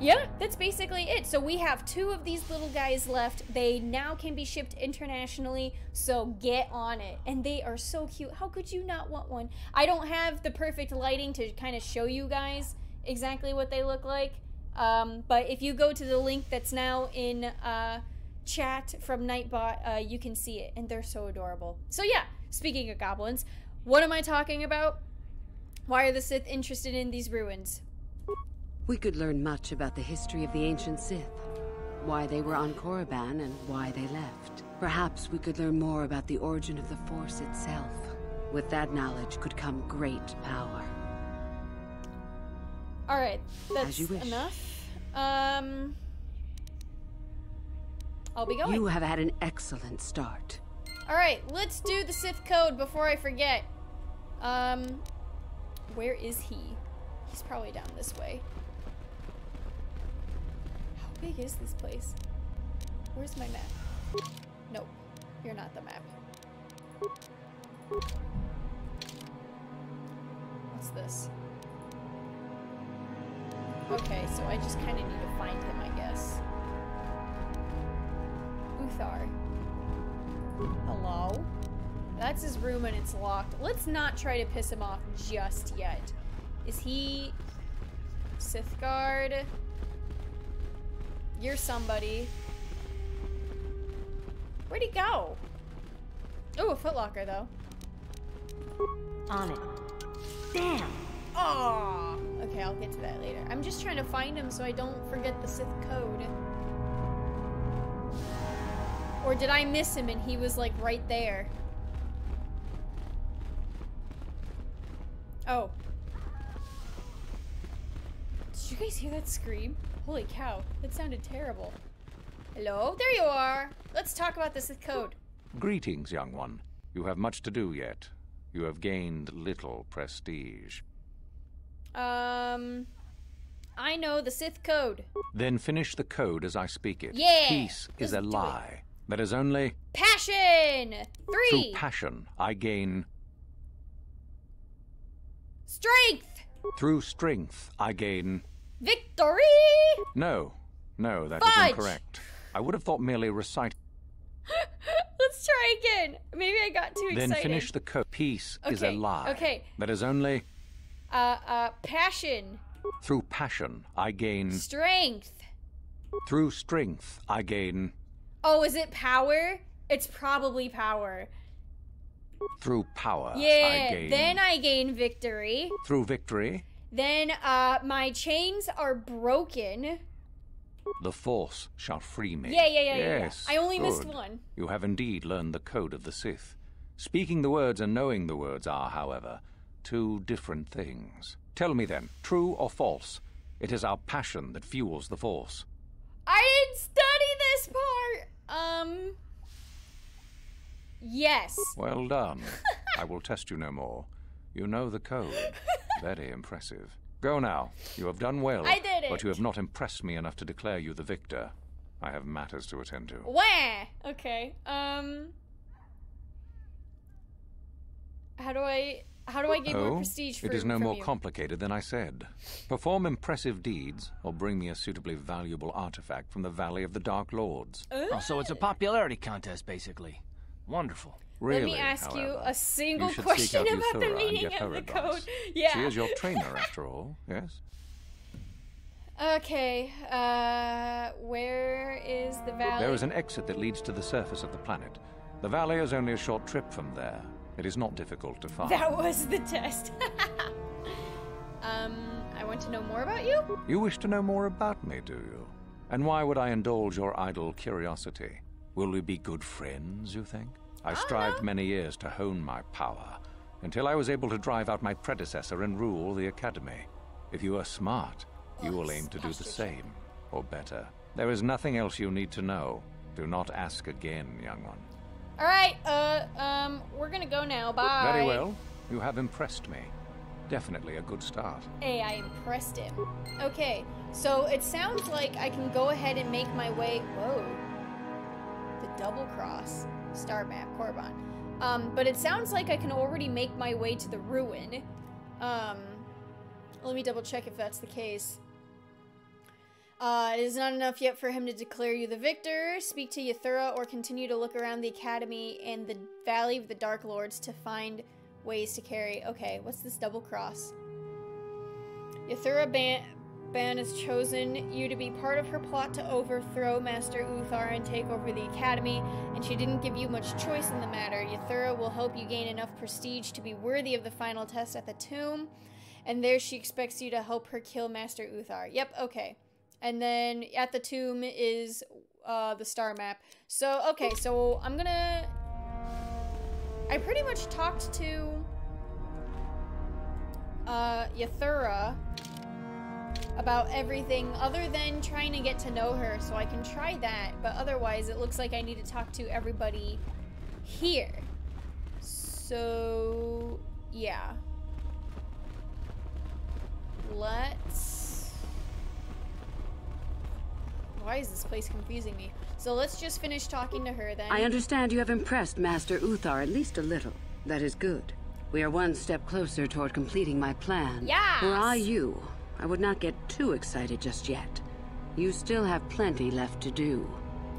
yeah that's basically it so we have two of these little guys left they now can be shipped internationally so get on it and they are so cute how could you not want one i don't have the perfect lighting to kind of show you guys exactly what they look like um, but if you go to the link that's now in uh, chat from Nightbot, uh, you can see it, and they're so adorable. So yeah, speaking of goblins, what am I talking about? Why are the Sith interested in these ruins? We could learn much about the history of the ancient Sith, why they were on Korriban and why they left. Perhaps we could learn more about the origin of the Force itself. With that knowledge could come great power. All right, that's you enough. Um, I'll be going. You have had an excellent start. All right, let's do the Sith code before I forget. Um, where is he? He's probably down this way. Big is this place? Where's my map? Nope, you're not the map. What's this? Okay, so I just kind of need to find him, I guess. Uthar. Hello? That's his room and it's locked. Let's not try to piss him off just yet. Is he... Sith Guard? You're somebody. Where'd he go? Oh, a footlocker, though. On it. Damn! Oh, okay, I'll get to that later. I'm just trying to find him so I don't forget the Sith code. Or did I miss him and he was like right there? Oh. Did you guys hear that scream? Holy cow, that sounded terrible. Hello? There you are! Let's talk about this Sith code. Greetings, young one. You have much to do yet. You have gained little prestige. Um, I know the Sith code. Then finish the code as I speak it. Yeah, Peace is a let's do it. lie. That is only Passion! Three. through passion I gain. Strength! Through strength I gain. Victory! No, no, that is Fudge! incorrect. I would have thought merely recite. Let's try again. Maybe I got too excited. Then finish the code. Peace is a lie. okay. That is only Uh, uh, passion. through passion I gain. Strength. Through strength I gain. Oh, is it power? It's probably power. Through power I yeah, gain. then I gain victory. Through victory, Then, uh, my chains are broken. the force shall free me. Yeah, yeah, yeah, yeah, yeah. Yes, I only missed one. You have indeed learned the code of the Sith. Speaking the words and knowing the words are, however, two different things. Tell me then, true or false? It is our passion that fuels the force. I didn't study this part. Um. Yes. Well done. I will test you no more. You know the code. Very impressive. Go now. You have done well. I did it. But you have not impressed me enough to declare you the victor. I have matters to attend to. Where? Okay. Um. How do I? How do I gain more Oh, prestige? For, it is no from more you? complicated than I said. Perform impressive deeds, or bring me a suitably valuable artifact from the Valley of the Dark Lords. Oh, so it's a popularity contest, basically. Wonderful. Really, Let me ask you a single you question about the meaning of the advice. code. Yeah. She is your trainer, after all, yes? Okay. Uh, where is the valley? There is an exit that leads to the surface of the planet. The valley is only a short trip from there. It is not difficult to find. That was the test. um, I want to know more about you. You wish to know more about me, do you? And why would I indulge your idle curiosity? Will we be good friends, you think? I strived many years to hone my power, until I was able to drive out my predecessor and rule the Academy. If you are smart, you will aim to do the same, or better. There is nothing else you need to know. Do not ask again, young one. All right. Uh, um, we're gonna go now. Bye. Very well. You have impressed me. Definitely a good start. Hey, I impressed him. Okay, so it sounds like I can go ahead and make my way. Whoa. The double cross. Star map, Korriban. Um, but it sounds like I can already make my way to the ruin. Um, let me double check if that's the case. Uh, it is not enough yet for him to declare you the victor. Speak to Yuthura or continue to look around the academy and the Valley of the Dark Lords to find ways to carry. Okay, what's this double cross? Yuthura Ban, Ban has chosen you to be part of her plot to overthrow Master Uthar and take over the academy, and she didn't give you much choice in the matter. Yuthura will help you gain enough prestige to be worthy of the final test at the tomb, and there she expects you to help her kill Master Uthar. Yep, okay. And then at the tomb is uh, the star map. So, okay, so I'm gonna... I pretty much talked to uh, Yuthura about everything other than trying to get to know her, so I can try that, but otherwise it looks like I need to talk to everybody here. So, yeah. Let's... Why is this place confusing me? So let's just finish talking to her then. I understand you have impressed Master Uthar at least a little. That is good. We are one step closer toward completing my plan. Yeah. Were I you, I would not get too excited just yet. You still have plenty left to do.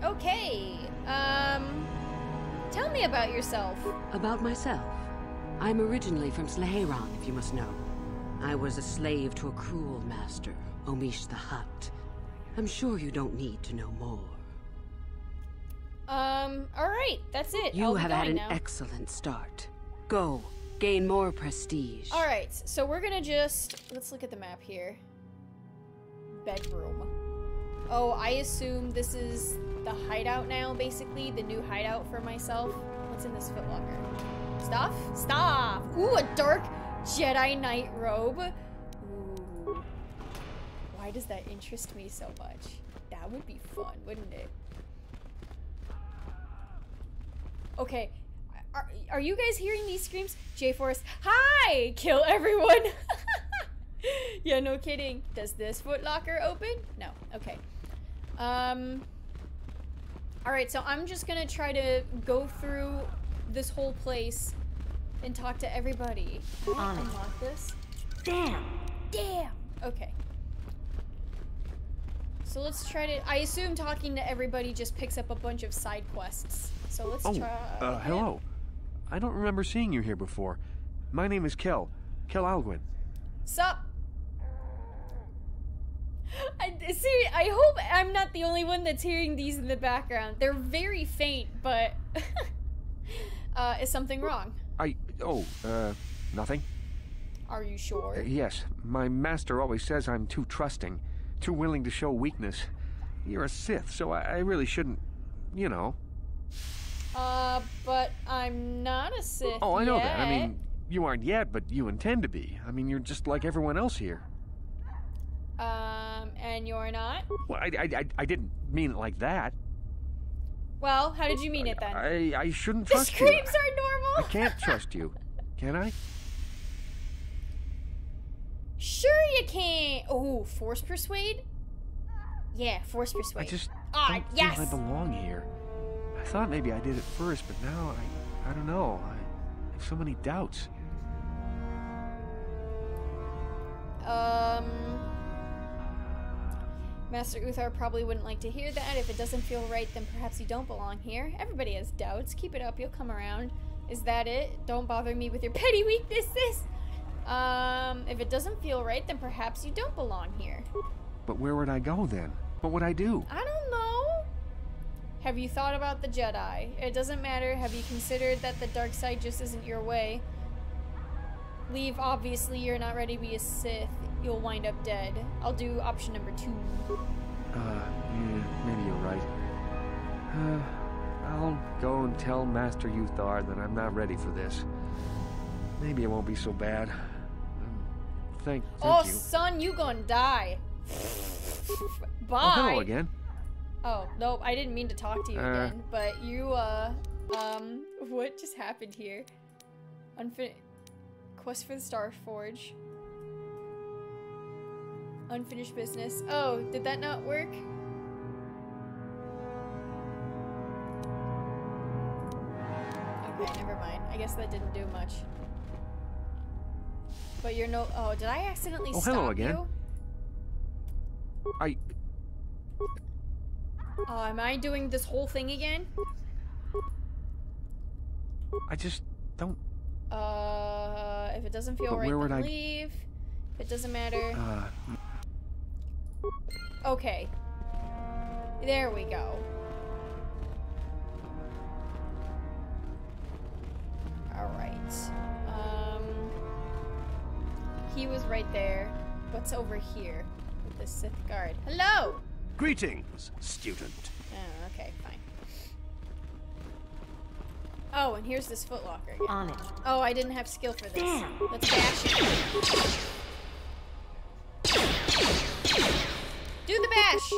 Okay, um... Tell me about yourself. About myself. I'm originally from Sleheyron, if you must know. I was a slave to a cruel master, Omish the Hutt. I'm sure you don't need to know more. Um, alright, that's it. You I'll have had an now. excellent start. Go, gain more prestige. Alright, so we're gonna just... Let's look at the map here. Bedroom. Oh, I assume this is the hideout now, basically. The new hideout for myself. What's in this footlocker? Stuff? Stuff! Ooh, a dark Jedi Knight robe. Ooh. Why does that interest me so much? That would be fun, wouldn't it? Okay, are, are you guys hearing these screams? J Force, hi! Kill everyone! yeah, no kidding. Does this footlocker open? No. Okay. Um. Alright, so I'm just gonna try to go through this whole place and talk to everybody. Can I On it. unlock this? Damn. Damn! Okay. So let's try to. I assume talking to everybody just picks up a bunch of side quests. So let's Oh, try. uh, hello. I don't remember seeing you here before. My name is Kel. Kel Algwinn. Sup? I, see, I hope I'm not the only one that's hearing these in the background. They're very faint, but uh, is something wrong? I. Oh, uh, nothing? Are you sure? Uh, yes, my master always says I'm too trusting, too willing to show weakness. You're a Sith, so I, I really shouldn't. You know. Uh, but I'm not a Sith. Oh, I know that. I mean, you aren't yet, but you intend to be. I mean, you're just like everyone else here. um, and you're not. Well, I, I, I, didn't mean it like that. Well, how did you mean it then? I, I shouldn't the trust you. screams are normal. I can't trust you. Can I? Sure you can. Oh, force persuade. Yeah, force persuade. I just ah yes. I belong here. I thought maybe I did at first, but now I, I don't know. I have so many doubts. Um, Master Uthar probably wouldn't like to hear that. If it doesn't feel right, then perhaps you don't belong here. Everybody has doubts. Keep it up. You'll come around. Is that it? Don't bother me with your petty weaknesses. Um, if it doesn't feel right, then perhaps you don't belong here. But where would I go then? What would I do? I don't know. Have you thought about the Jedi? It doesn't matter. Have you considered that the dark side just isn't your way? Leave, obviously, you're not ready to be a Sith. You'll wind up dead. I'll do option number two. Uh, yeah, maybe you're right. Uh, I'll go and tell Master Uthar that I'm not ready for this. Maybe it won't be so bad. Um, thank, thank oh, you. son, you gonna die. Bye. Oh, hello again. Oh, nope, I didn't mean to talk to you Uh. again. But you, uh, um, what just happened here? Unfin- Quest for the Star Forge. Unfinished business. Oh, did that not work? Okay, never mind. I guess that didn't do much. But you're no. Oh, did I accidentally Oh, stop hello again. you? Oh, am I doing this whole thing again? I just don't. Uh, if it doesn't feel But right, where would then I- leave. If it doesn't matter. Uh. Okay. There we go. Alright. Um. He was right there. What's over here? With the Sith guard. Hello! Greetings, student. Oh, okay, fine. Oh, and here's this footlocker again. On it. Oh, I didn't have skill for this. Damn. Let's bash it. Do the bash!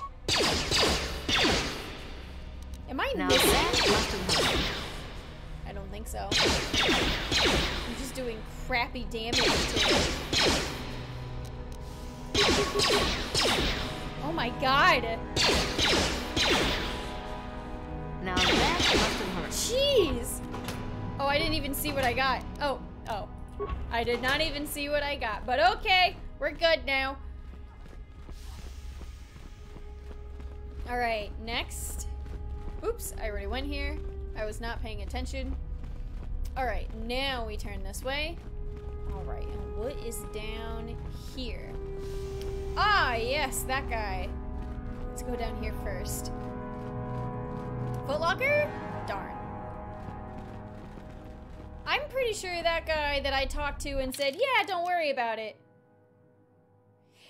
Am I Now missing? that must have hurt. I don't think so. I'm just doing crappy damage to it. Oh my god! Now that must have hurt. Jeez! Oh, I didn't even see what I got. Oh, oh. I did not even see what I got. But okay, we're good now. Alright, next. Oops, I already went here. I was not paying attention. Alright, now we turn this way. Alright, and what is down here? Ah, yes, that guy. Let's go down here first. Footlocker? Darn. I'm pretty sure that guy that I talked to and said, yeah, don't worry about it.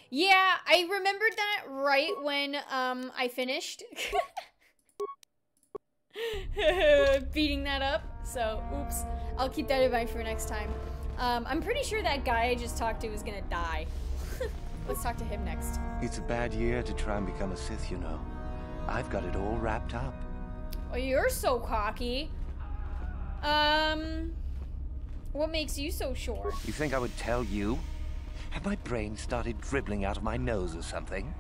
Yeah, I remembered that right when um I finished. Beating that up. So, oops. I'll keep that in mind for next time. Um, I'm pretty sure that guy I just talked to is gonna die. Let's talk to him next. It's a bad year to try and become a Sith, you know. I've got it all wrapped up. Oh, you're so cocky. Um, what makes you so sure? You think I would tell you? Have my brain started dribbling out of my nose or something?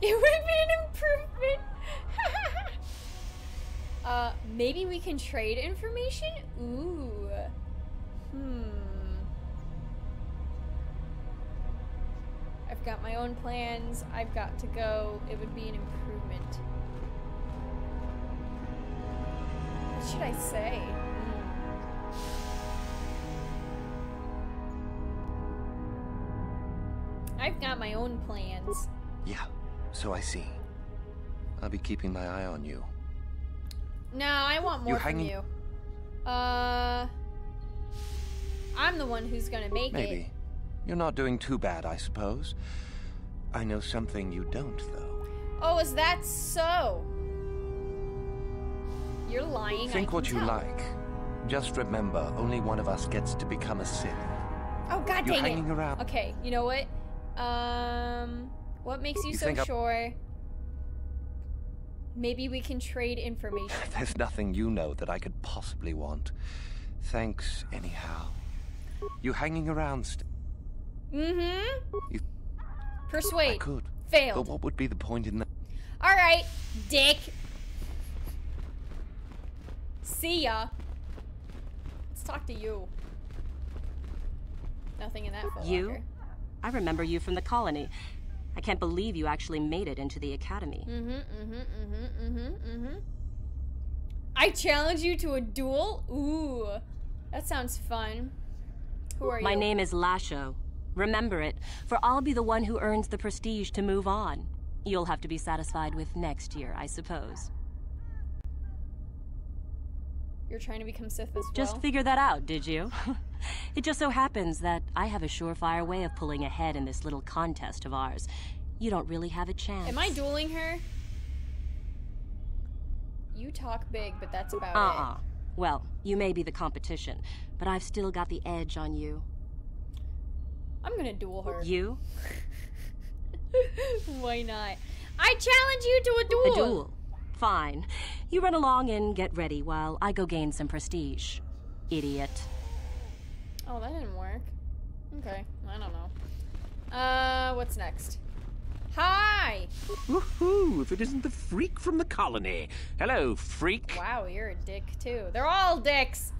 It would be an improvement. uh, maybe we can trade information? Ooh. Hmm. I've got my own plans. I've got to go. It would be an improvement. What should I say? Hmm. I've got my own plans. Yeah, so I see. I'll be keeping my eye on you. No, I want more from hanging- you. Uh, I'm the one who's gonna make Maybe. it. You're not doing too bad, I suppose. I know something you don't, though. Oh, is that so? You're lying. Think what you like. Just remember, only one of us gets to become a Sith. Oh God You're dang hanging it! around. Okay, you know what? Um, what makes you, You so sure? Maybe we can trade information. There's nothing you know that I could possibly want. Thanks, anyhow. You hanging around Mm-hmm. You- Persuade. I could. Failed. But what would be the point in that? All right, Dick. See ya. Let's talk to you. Nothing in that footlocker. You? I remember you from the colony. I can't believe you actually made it into the academy. Mm-hmm, mm-hmm, mm-hmm, mm-hmm, mm-hmm. I challenge you to a duel? Ooh, that sounds fun. Who are My you? My name is Lashowe. Remember it, for I'll be the one who earns the prestige to move on. You'll have to be satisfied with next year, I suppose. You're trying to become Sith as well? Just figure that out, did you? it just so happens that I have a surefire way of pulling ahead in this little contest of ours. You don't really have a chance. Am I dueling her? You talk big, but that's about Uh-uh. Well, you may be the competition, but I've still got the edge on you. It. I'm gonna duel her. You? Why not? I challenge you to a duel. A duel. Fine. You run along and get ready while I go gain some prestige. Idiot. Oh, that didn't work. Okay, I don't know. Uh, what's next? Hi! Woohoo! If it isn't the freak from the colony. Hello, freak. Wow, you're a dick too. They're all dicks!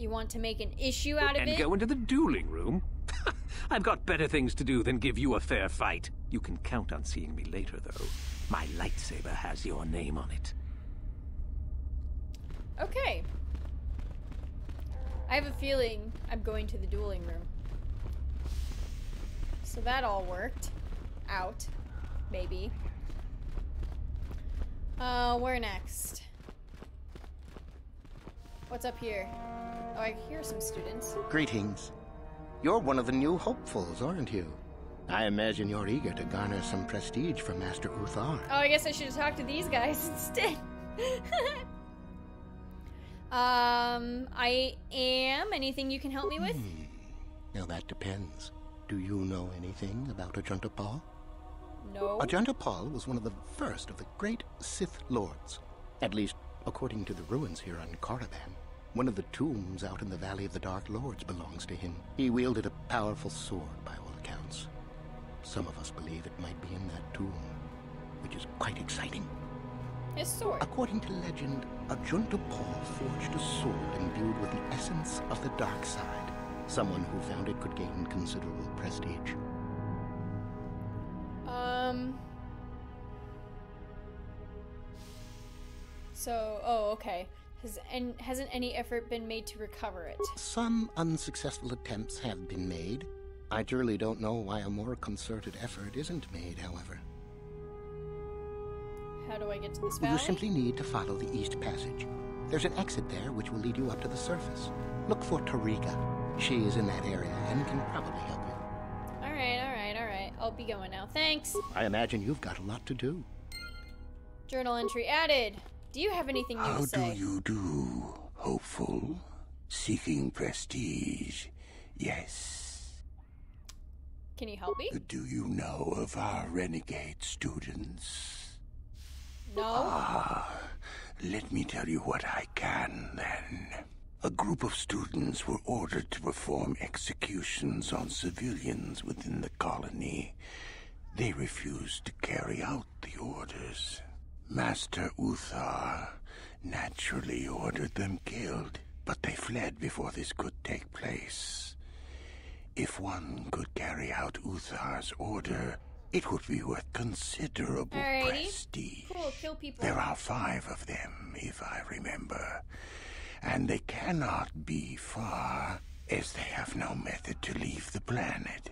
You want to make an issue out of it? and go into the dueling room? I've got better things to do than give you a fair fight. You can count on seeing me later, though. My lightsaber has your name on it. Okay. I have a feeling I'm going to the dueling room. So that all worked. Out. Maybe. Uh, where next? What's up here? Oh, I hear some students. Greetings. You're one of the new hopefuls, aren't you? I imagine you're eager to garner some prestige from Master Uthar. Oh, I guess I should have talked to these guys instead. um, I am. Anything you can help me with? Now that depends. Do you know anything about Ajunta Pall? No. Ajunta Pall was one of the first of the great Sith Lords. At least, according to the ruins here on Korriban. One of the tombs out in the Valley of the Dark Lords belongs to him. He wielded a powerful sword by all accounts. Some of us believe it might be in that tomb, which is quite exciting. His sword. According to legend, Ajunta Pall forged a sword imbued with the essence of the dark side. Someone who found it could gain considerable prestige. Um. So, oh, okay. Has and hasn't any effort been made to recover it? Some unsuccessful attempts have been made. I truly don't know why a more concerted effort isn't made, however. How do I get to this You simply need to follow the East Passage. There's an exit there which will lead you up to the surface. Look for Tariqa. She is in that area and can probably help you. All right, all right, all right. I'll be going now. Thanks. I imagine you've got a lot to do. Journal entry added. Do you have anything new How to say? How do you do, hopeful? Seeking prestige? Yes. Can you help me? Do you know of our renegade students? No. Ah, let me tell you what I can then. A group of students were ordered to perform executions on civilians within the colony. They refused to carry out the orders. Master Uthar naturally ordered them killed, but they fled before this could take place. If one could carry out Uthar's order, it would be worth considerable Alrighty. prestige. Cool. Kill people. There are five of them, if I remember. And they cannot be far, as they have no method to leave the planet.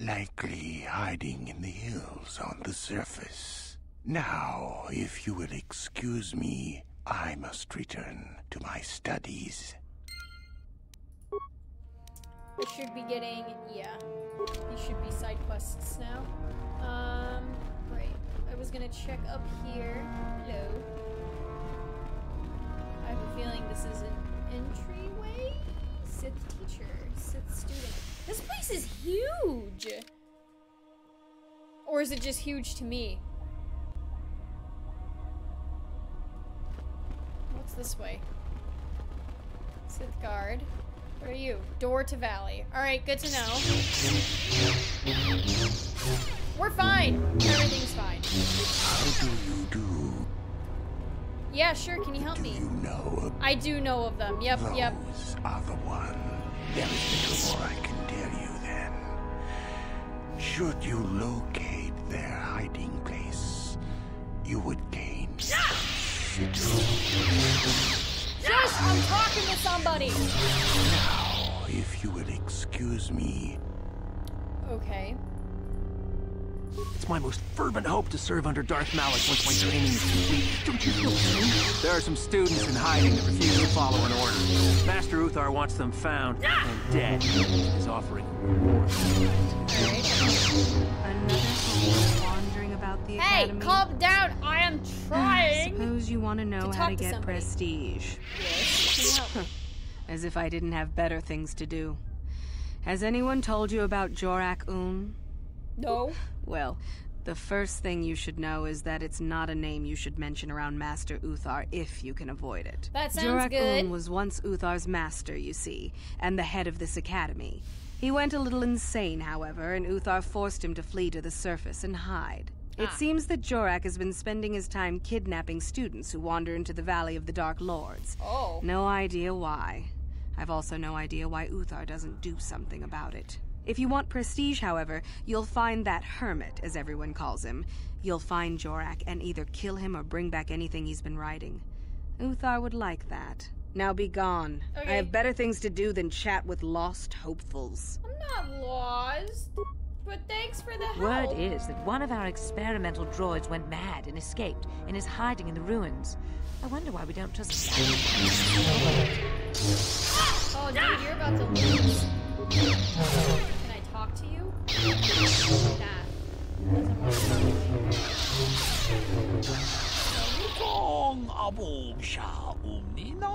Likely hiding in the hills on the surface. Now, if you will excuse me, I must return to my studies. I should be getting yeah. These should be side quests now. Um, right. I was gonna check up here. Hello. I have a feeling this is an entryway. Sith teacher, Sith student. This place is huge. Or is it just huge to me? What's this way? Sith guard. What are you? Door to valley. Alright, good to know. We're fine. Everything's fine. How do you do? Yeah, sure. Can you help me? You know I do know of them. Yep, yep. those are the one. There is little more I can tell you then. Should you locate their hiding place, you would gain Shush! I'm talking to somebody! Now, if you will excuse me, Okay. It's my most fervent hope to serve under Darth Malak once my training is complete. Don't you the? There are some students in hiding that refuse to follow an order. Master Uthar wants them found and dead. He's offering reward. Another wandering about the Hey, academy. calm down. I am trying. Suppose you want to know to how to to get somebody. prestige. Yes. Can you help me? As if I didn't have better things to do. Has anyone told you about Jorak Uln? No. Well, The first thing you should know is that it's not a name you should mention around Master Uthar if you can avoid it. That sounds Jorak good. Uln was once Uthar's master, you see, and the head of this academy. He went a little insane, however, and Uthar forced him to flee to the surface and hide. It Ah. seems that Jorak has been spending his time kidnapping students who wander into the Valley of the Dark Lords. Oh. No idea why. I've also no idea why Uthar doesn't do something about it. If you want prestige, however, you'll find that hermit, as everyone calls him. You'll find Jorak and either kill him or bring back anything he's been writing. Uthar would like that. Now be gone. I have better things to do than chat with lost hopefuls. I'm not lost. But thanks for the help. Word is that one of our experimental droids went mad and escaped and is hiding in the ruins. I wonder why we don't trust. Oh, dude, you're about to lose. Can I talk to you? That. Doesn't work Kong abog siya umnina.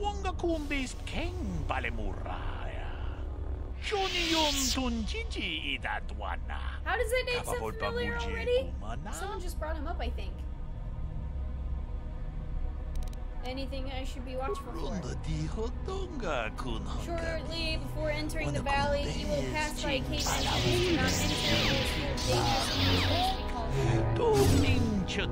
Wanga kumbis king balemuraya. Shoniyum tunjiji idadwana. How does that name sound familiar already? Someone just brought him up, I think. Anything I should be watchful for? Runda di hodonga kunhanga. Shortly before entering the valley, you will pass by a cave entrance. Do not enter. Filled with dangerous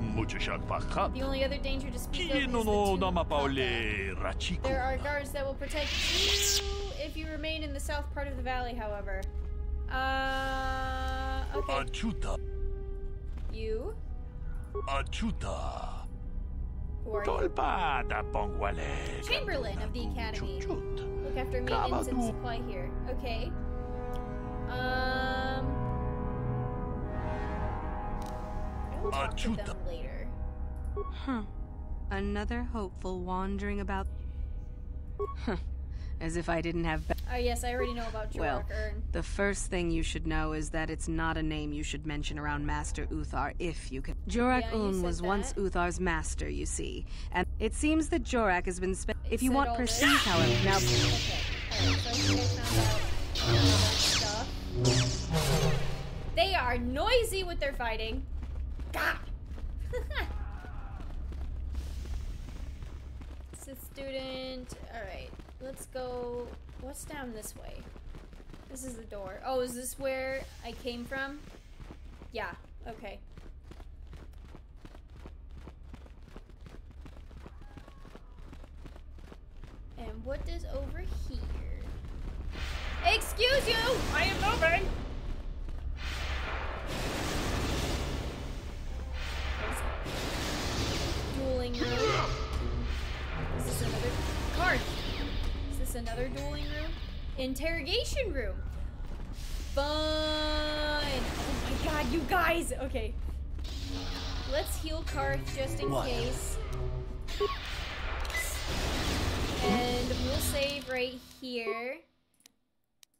creatures we call Tumincha tukune munerabes. Mucho shagpakat. The only other danger to speak of no two namapaule rachiko. There are guards that will protect you if you remain in the south part of the valley, however. Uh, okay. Achuta. You? Achuta. Who are? Tolpa da pongwale. Chamberlain of the Academy. Look after maintenance and supply here. Okay. Um. I will talk to them later. Huh. Another hopeful wandering about. Huh. As if I didn't have. Be- Oh yes, I already know about Jorak well, Ern. the first thing you should know is that it's not a name you should mention around Master Uthar if you can. Jorak Yeah, Uln said was once. Uthar's master, you see, and it seems that Jorak has been. Spe- if you want all this? prestige, however, now. Okay. Alright, so I think I found out all that stuff. They are noisy with their fighting. God. Sith student. Alright, let's go. What's down this way? This is the door. Oh, is this where I came from? Yeah, okay. And what is over here? Excuse you! I am moving! Dueling room. Is this another card? Is this another dueling room? Interrogation room. Fun! Oh my god, you guys! Okay. Let's heal Carth just in What? case. And we'll save right here.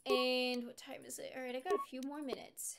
And what time is it? Alright, I got a few more minutes.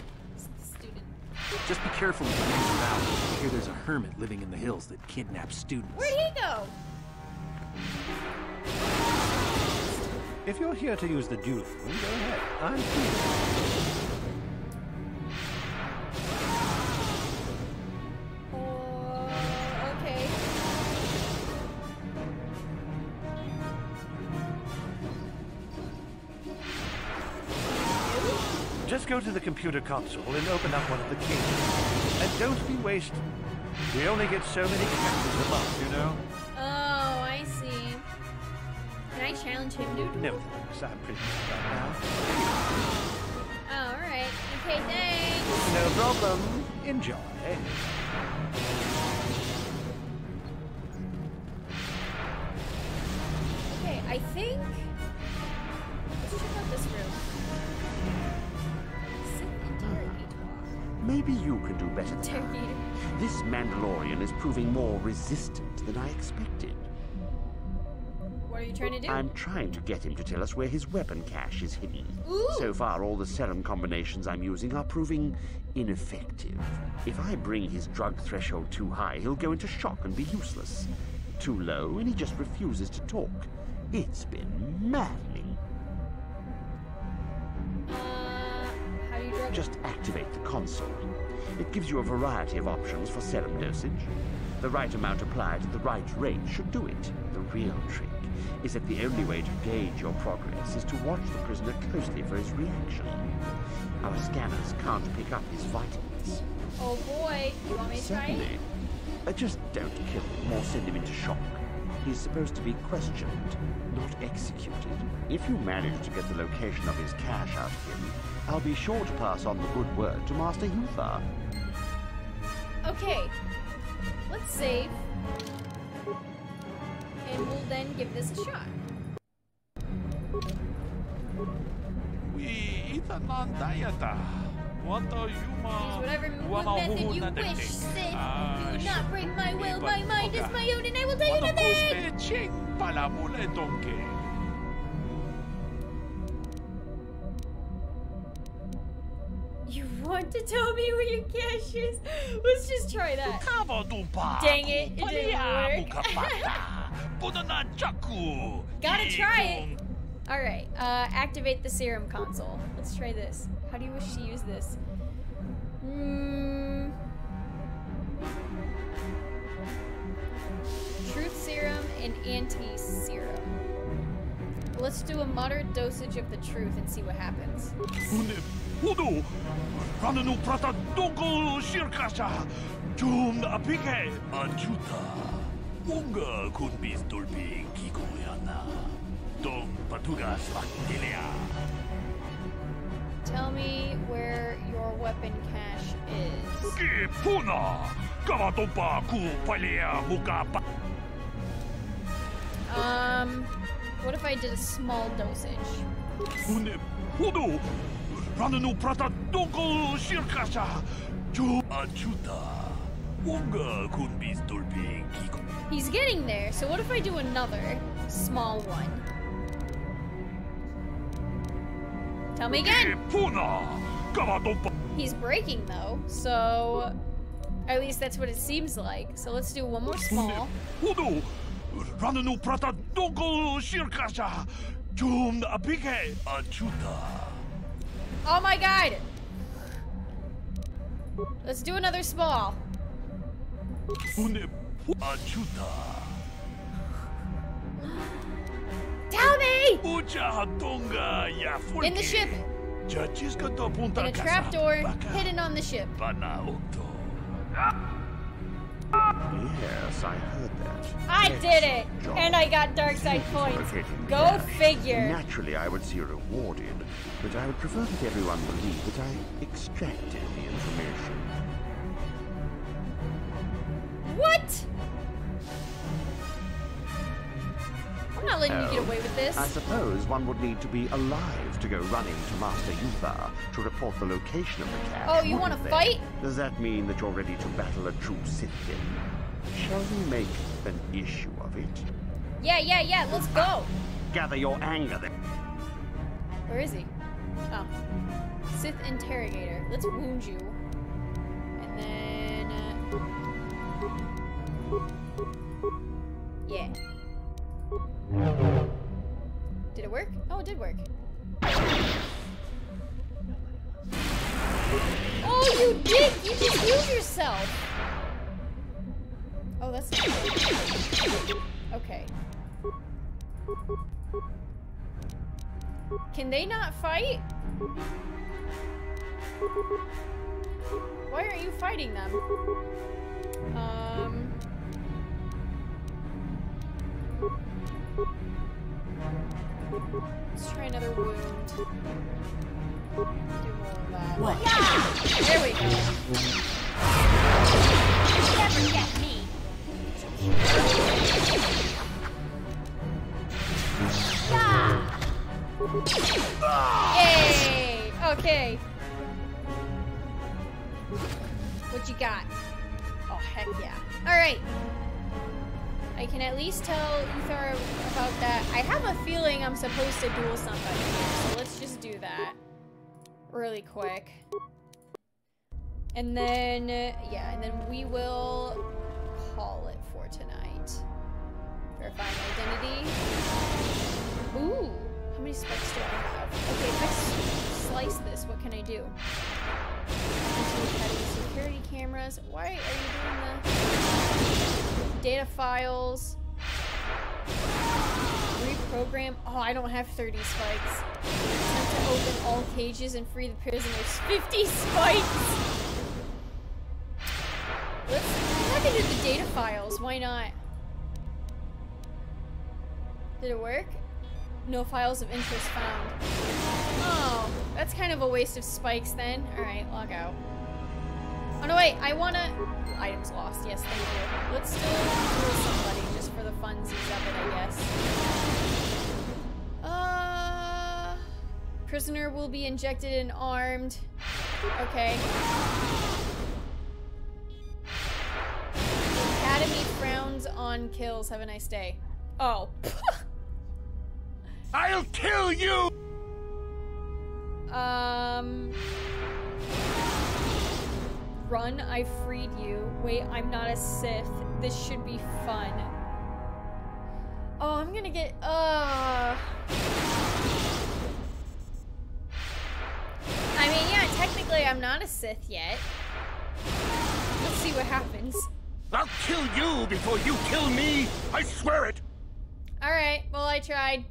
Just be careful with the Ranger Valley. I hear there's a hermit living in the hills that kidnaps students. Where'd he go? If you're here to use the dueling room, go ahead. I'm here. Go to the computer console and open up one of the keys. And don't be wasted. We only get so many characters a month, you know? Oh, I see. Can I challenge him, dude? No thanks, I'm pretty now. Oh, alright. Okay, thanks. No problem. Enjoy. Okay, I think. Maybe you can do better than Interrogator. This Mandalorian is proving more resistant than I expected. What are you trying to do? I'm trying to get him to tell us where his weapon cache is hidden. Ooh. So far, all the serum combinations I'm using are proving ineffective. If I bring his drug threshold too high, he'll go into shock and be useless. Too low, and he just refuses to talk. It's been maddening. Just activate the console. It gives you a variety of options for serum dosage. The right amount applied at the right rate should do it. The real trick is that the only way to gauge your progress is to watch the prisoner closely for his reaction. Our scanners can't pick up his vitals. Oh boy, you want me to try Certainly. it? Uh, just don't kill him or send him into shock. He's supposed to be questioned, not executed. If you manage to get the location of his cache out of him, I'll be sure to pass on the good word to Master Uthar. Okay, let's save. And we'll then give this a shot. We itanandayata. Wanta yuma. Whatever wama method you huhunadete. wish, Sith. Ah, Do not break my will. iba- My mind is oga. my own, and I will tell you nothing. To tell me where your cache is? Let's just try that. Dang it, it didn't work. mukapata. Punana jaku. Gotta try it. All right, uh, activate the serum console. Let's try this. How do you wish to use this? Mm. Truth serum and anti-serum. Let's do a moderate dosage of the truth and see what happens. Une hudu. Rananu prata donko shirkasha. Jum apike. Anjuta. Unga kun bis dolpi kikoyana. Dom patugas vakilea. Tell me where your weapon cache is. Ki puna. Kavatompa ku palia mukapa. Um, what if I did a small dosage? Une hudu. Rananu prata donko shirkasha. Jum anjuta. Unga kun bis dolpi kiko. He's getting there, so what if I do another small one? Tell me again! Puna. He's breaking though, so at least that's what it seems like. So let's do one more small. Rananu prata donko shirkasha. Jum apike. Anjuta. Oh my god! Let's do another small. Tell me! Ucha hatonga ya fuerte. In the ship, Chachisca to punta in a casa. trapdoor hidden on the ship. Banauto. Yes, I heard that. I did it! Job. And I got dark side points. Go cache. figure. Naturally, I would see you rewarded, but I would prefer that everyone believe that I extracted the information. What? I'm not letting you get Oh, away with this. I suppose one would need to be alive to go running to Master Yuba to report the location of the cache. Oh, you wanna fight? Does that mean that you're ready to battle a true Sith then? Shall we make an issue of it? Yeah, yeah, yeah, let's go. Gather your anger then. Where is he? Oh. Sith Interrogator. Let's wound you. And then. Uh... Yeah. Did it work? Oh, it did work. Oh, you did! You just used yourself! Oh, that's. Okay. Can they not fight? Why aren't you fighting them? Um. Let's try another wound. Do more of that. What? There we go. Never get Okay. What you got? Oh, heck yeah. Alright. I can at least tell Uthar about that. I have a feeling I'm supposed to duel somebody, so let's just do that. Really quick. And then, yeah, and then we will call it for tonight. Verifying identity. Ooh, how many spikes do I have? Okay, I slice this, what can I do? Security cameras. Why are you doing the data files? Reprogram. Oh, I don't have 30 spikes. Attempt to open all cages and free the prisoners. 50 spikes! Let's look into the data files. Why not? Did it work? No files of interest found. Oh, that's kind of a waste of spikes then. Alright, log out. Oh no, wait, I wanna... Items lost, yes, thank you. Let's still kill somebody just for the funsies of it, I guess. Uh... Prisoner will be injected and armed. Okay. Academy frowns on kills. Have a nice day. Oh. I'll kill you! Um. Run, I freed you. Wait, I'm not a Sith. This should be fun. Oh, I'm gonna get. Uh. I mean, yeah, technically I'm not a Sith yet. Let's see what happens. I'll kill you before you kill me! I swear it! Alright, well, I tried.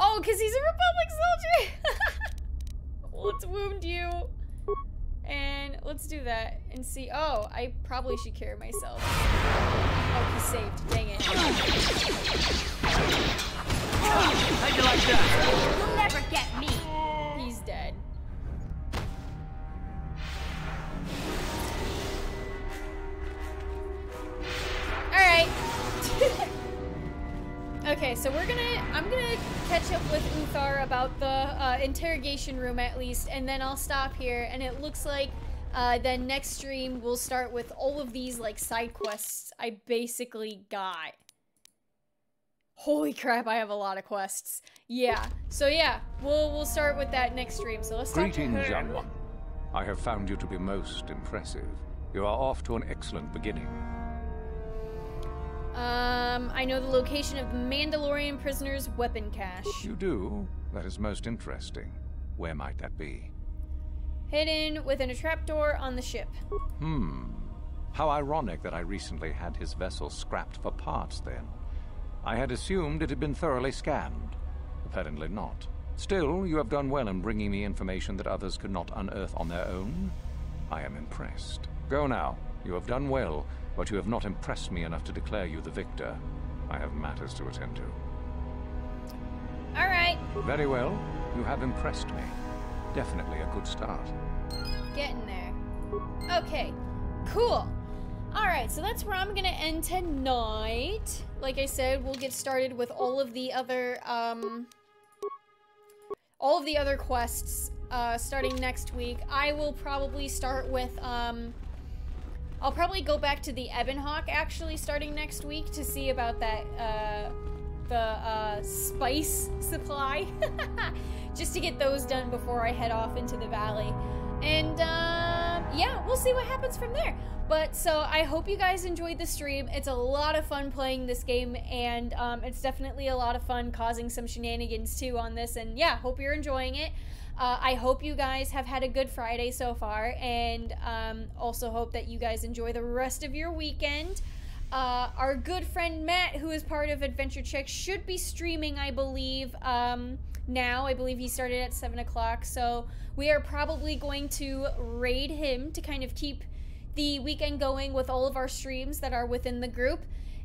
Oh, because he's a Republic soldier! let's wound you. And let's do that and see. Oh, I probably should cure myself. Oh, he saved. Dang it. How'd you like that? You'll never get me. He's dead. Alright. okay, so we're gonna, I'm gonna catch up with Uthar about the uh, interrogation room at least, and then I'll stop here, and it looks like uh, then next stream we'll start with all of these like side quests I basically got. Holy crap, I have a lot of quests. Yeah, so yeah, we'll we'll start with that next stream, so let's start Greetings, young one. I have found you to be most impressive. You are off to an excellent beginning. Um, I know the location of the Mandalorian prisoner's weapon cache. You do? That is most interesting. Where might that be? Hidden within a trapdoor on the ship. Hmm. How ironic that I recently had his vessel scrapped for parts then. I had assumed it had been thoroughly scanned. Apparently not. Still, you have done well in bringing me information that others could not unearth on their own. I am impressed. Go now. You have done well, but you have not impressed me enough to declare you the victor. I have matters to attend to. Alright. Very well. You have impressed me. Definitely a good start. Getting there. Okay, cool. Alright, so that's where I'm gonna end tonight. Like I said, we'll get started with all of the other, um... All of the other quests, uh, starting next week. I will probably start with, um... I'll probably go back to the Ebon Hawk, actually, starting next week to see about that, uh... The, uh, spice supply. Just to get those done before I head off into the valley. And, um, yeah, we'll see what happens from there. But so I hope you guys enjoyed the stream. It's a lot of fun playing this game, and um, it's definitely a lot of fun causing some shenanigans too on this. And yeah, hope you're enjoying it. Uh, I hope you guys have had a good Friday so far, and um, also hope that you guys enjoy the rest of your weekend. Uh, our good friend Matt, who is part of Adventure Check, should be streaming, I believe, um, now. I believe he started at 7 o'clock, so we are probably going to raid him to kind of keep the weekend going with all of our streams that are within the group.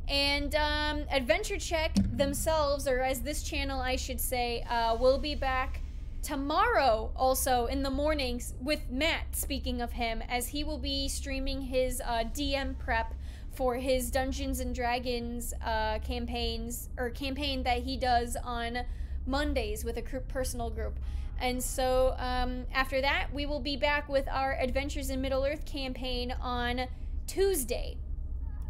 And um, Adventure Check themselves, or as this channel I should say, uh, will be back tomorrow also in the mornings with Matt, speaking of him, as he will be streaming his uh, DM prep for his Dungeons and Dragons uh, campaigns, or campaign that he does on Mondays with a group, personal group. And so um, after that, we will be back with our Adventures in Middle Earth campaign on Tuesday.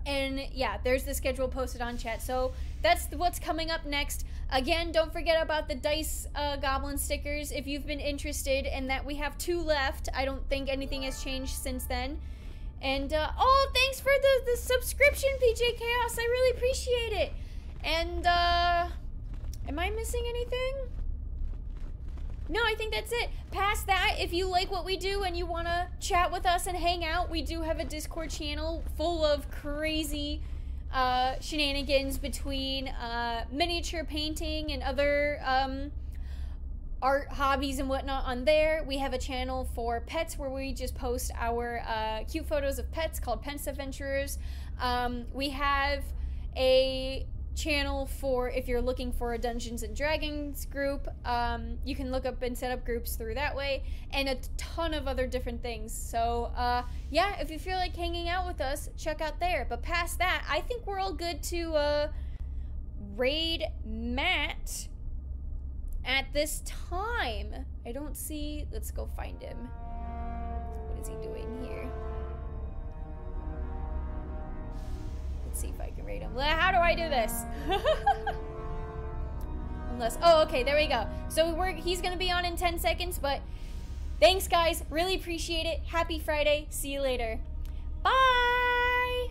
And yeah, there's the schedule posted on chat. So that's what's coming up next. Again, don't forget about the Dice uh, Goblin stickers if you've been interested, and that we have two left. I don't think anything has changed since then. And uh, oh, thanks for the, the subscription, PJ Chaos. I really appreciate it. And uh, am I missing anything? No, I think that's it. Past that, if you like what we do and you want to chat with us and hang out, we do have a Discord channel full of crazy uh, shenanigans between uh, miniature painting and other um, art hobbies and whatnot on there. We have a channel for pets where we just post our uh, cute photos of pets called Pence Adventurers. Um, we have a channel for if you're looking for a Dungeons and Dragons group. Um, you can look up and set up groups through that way, and a ton of other different things. So, uh, yeah, if you feel like hanging out with us, check out there. But past that, I think we're all good to uh, raid Matt at this time. I don't see. Let's go find him. What is he doing here? Let's see if I can read them. How do I do this? Unless, oh, okay, there we go. So we're, he's going to be on in 10 seconds, but thanks, guys. Really appreciate it. Happy Friday. See you later. Bye!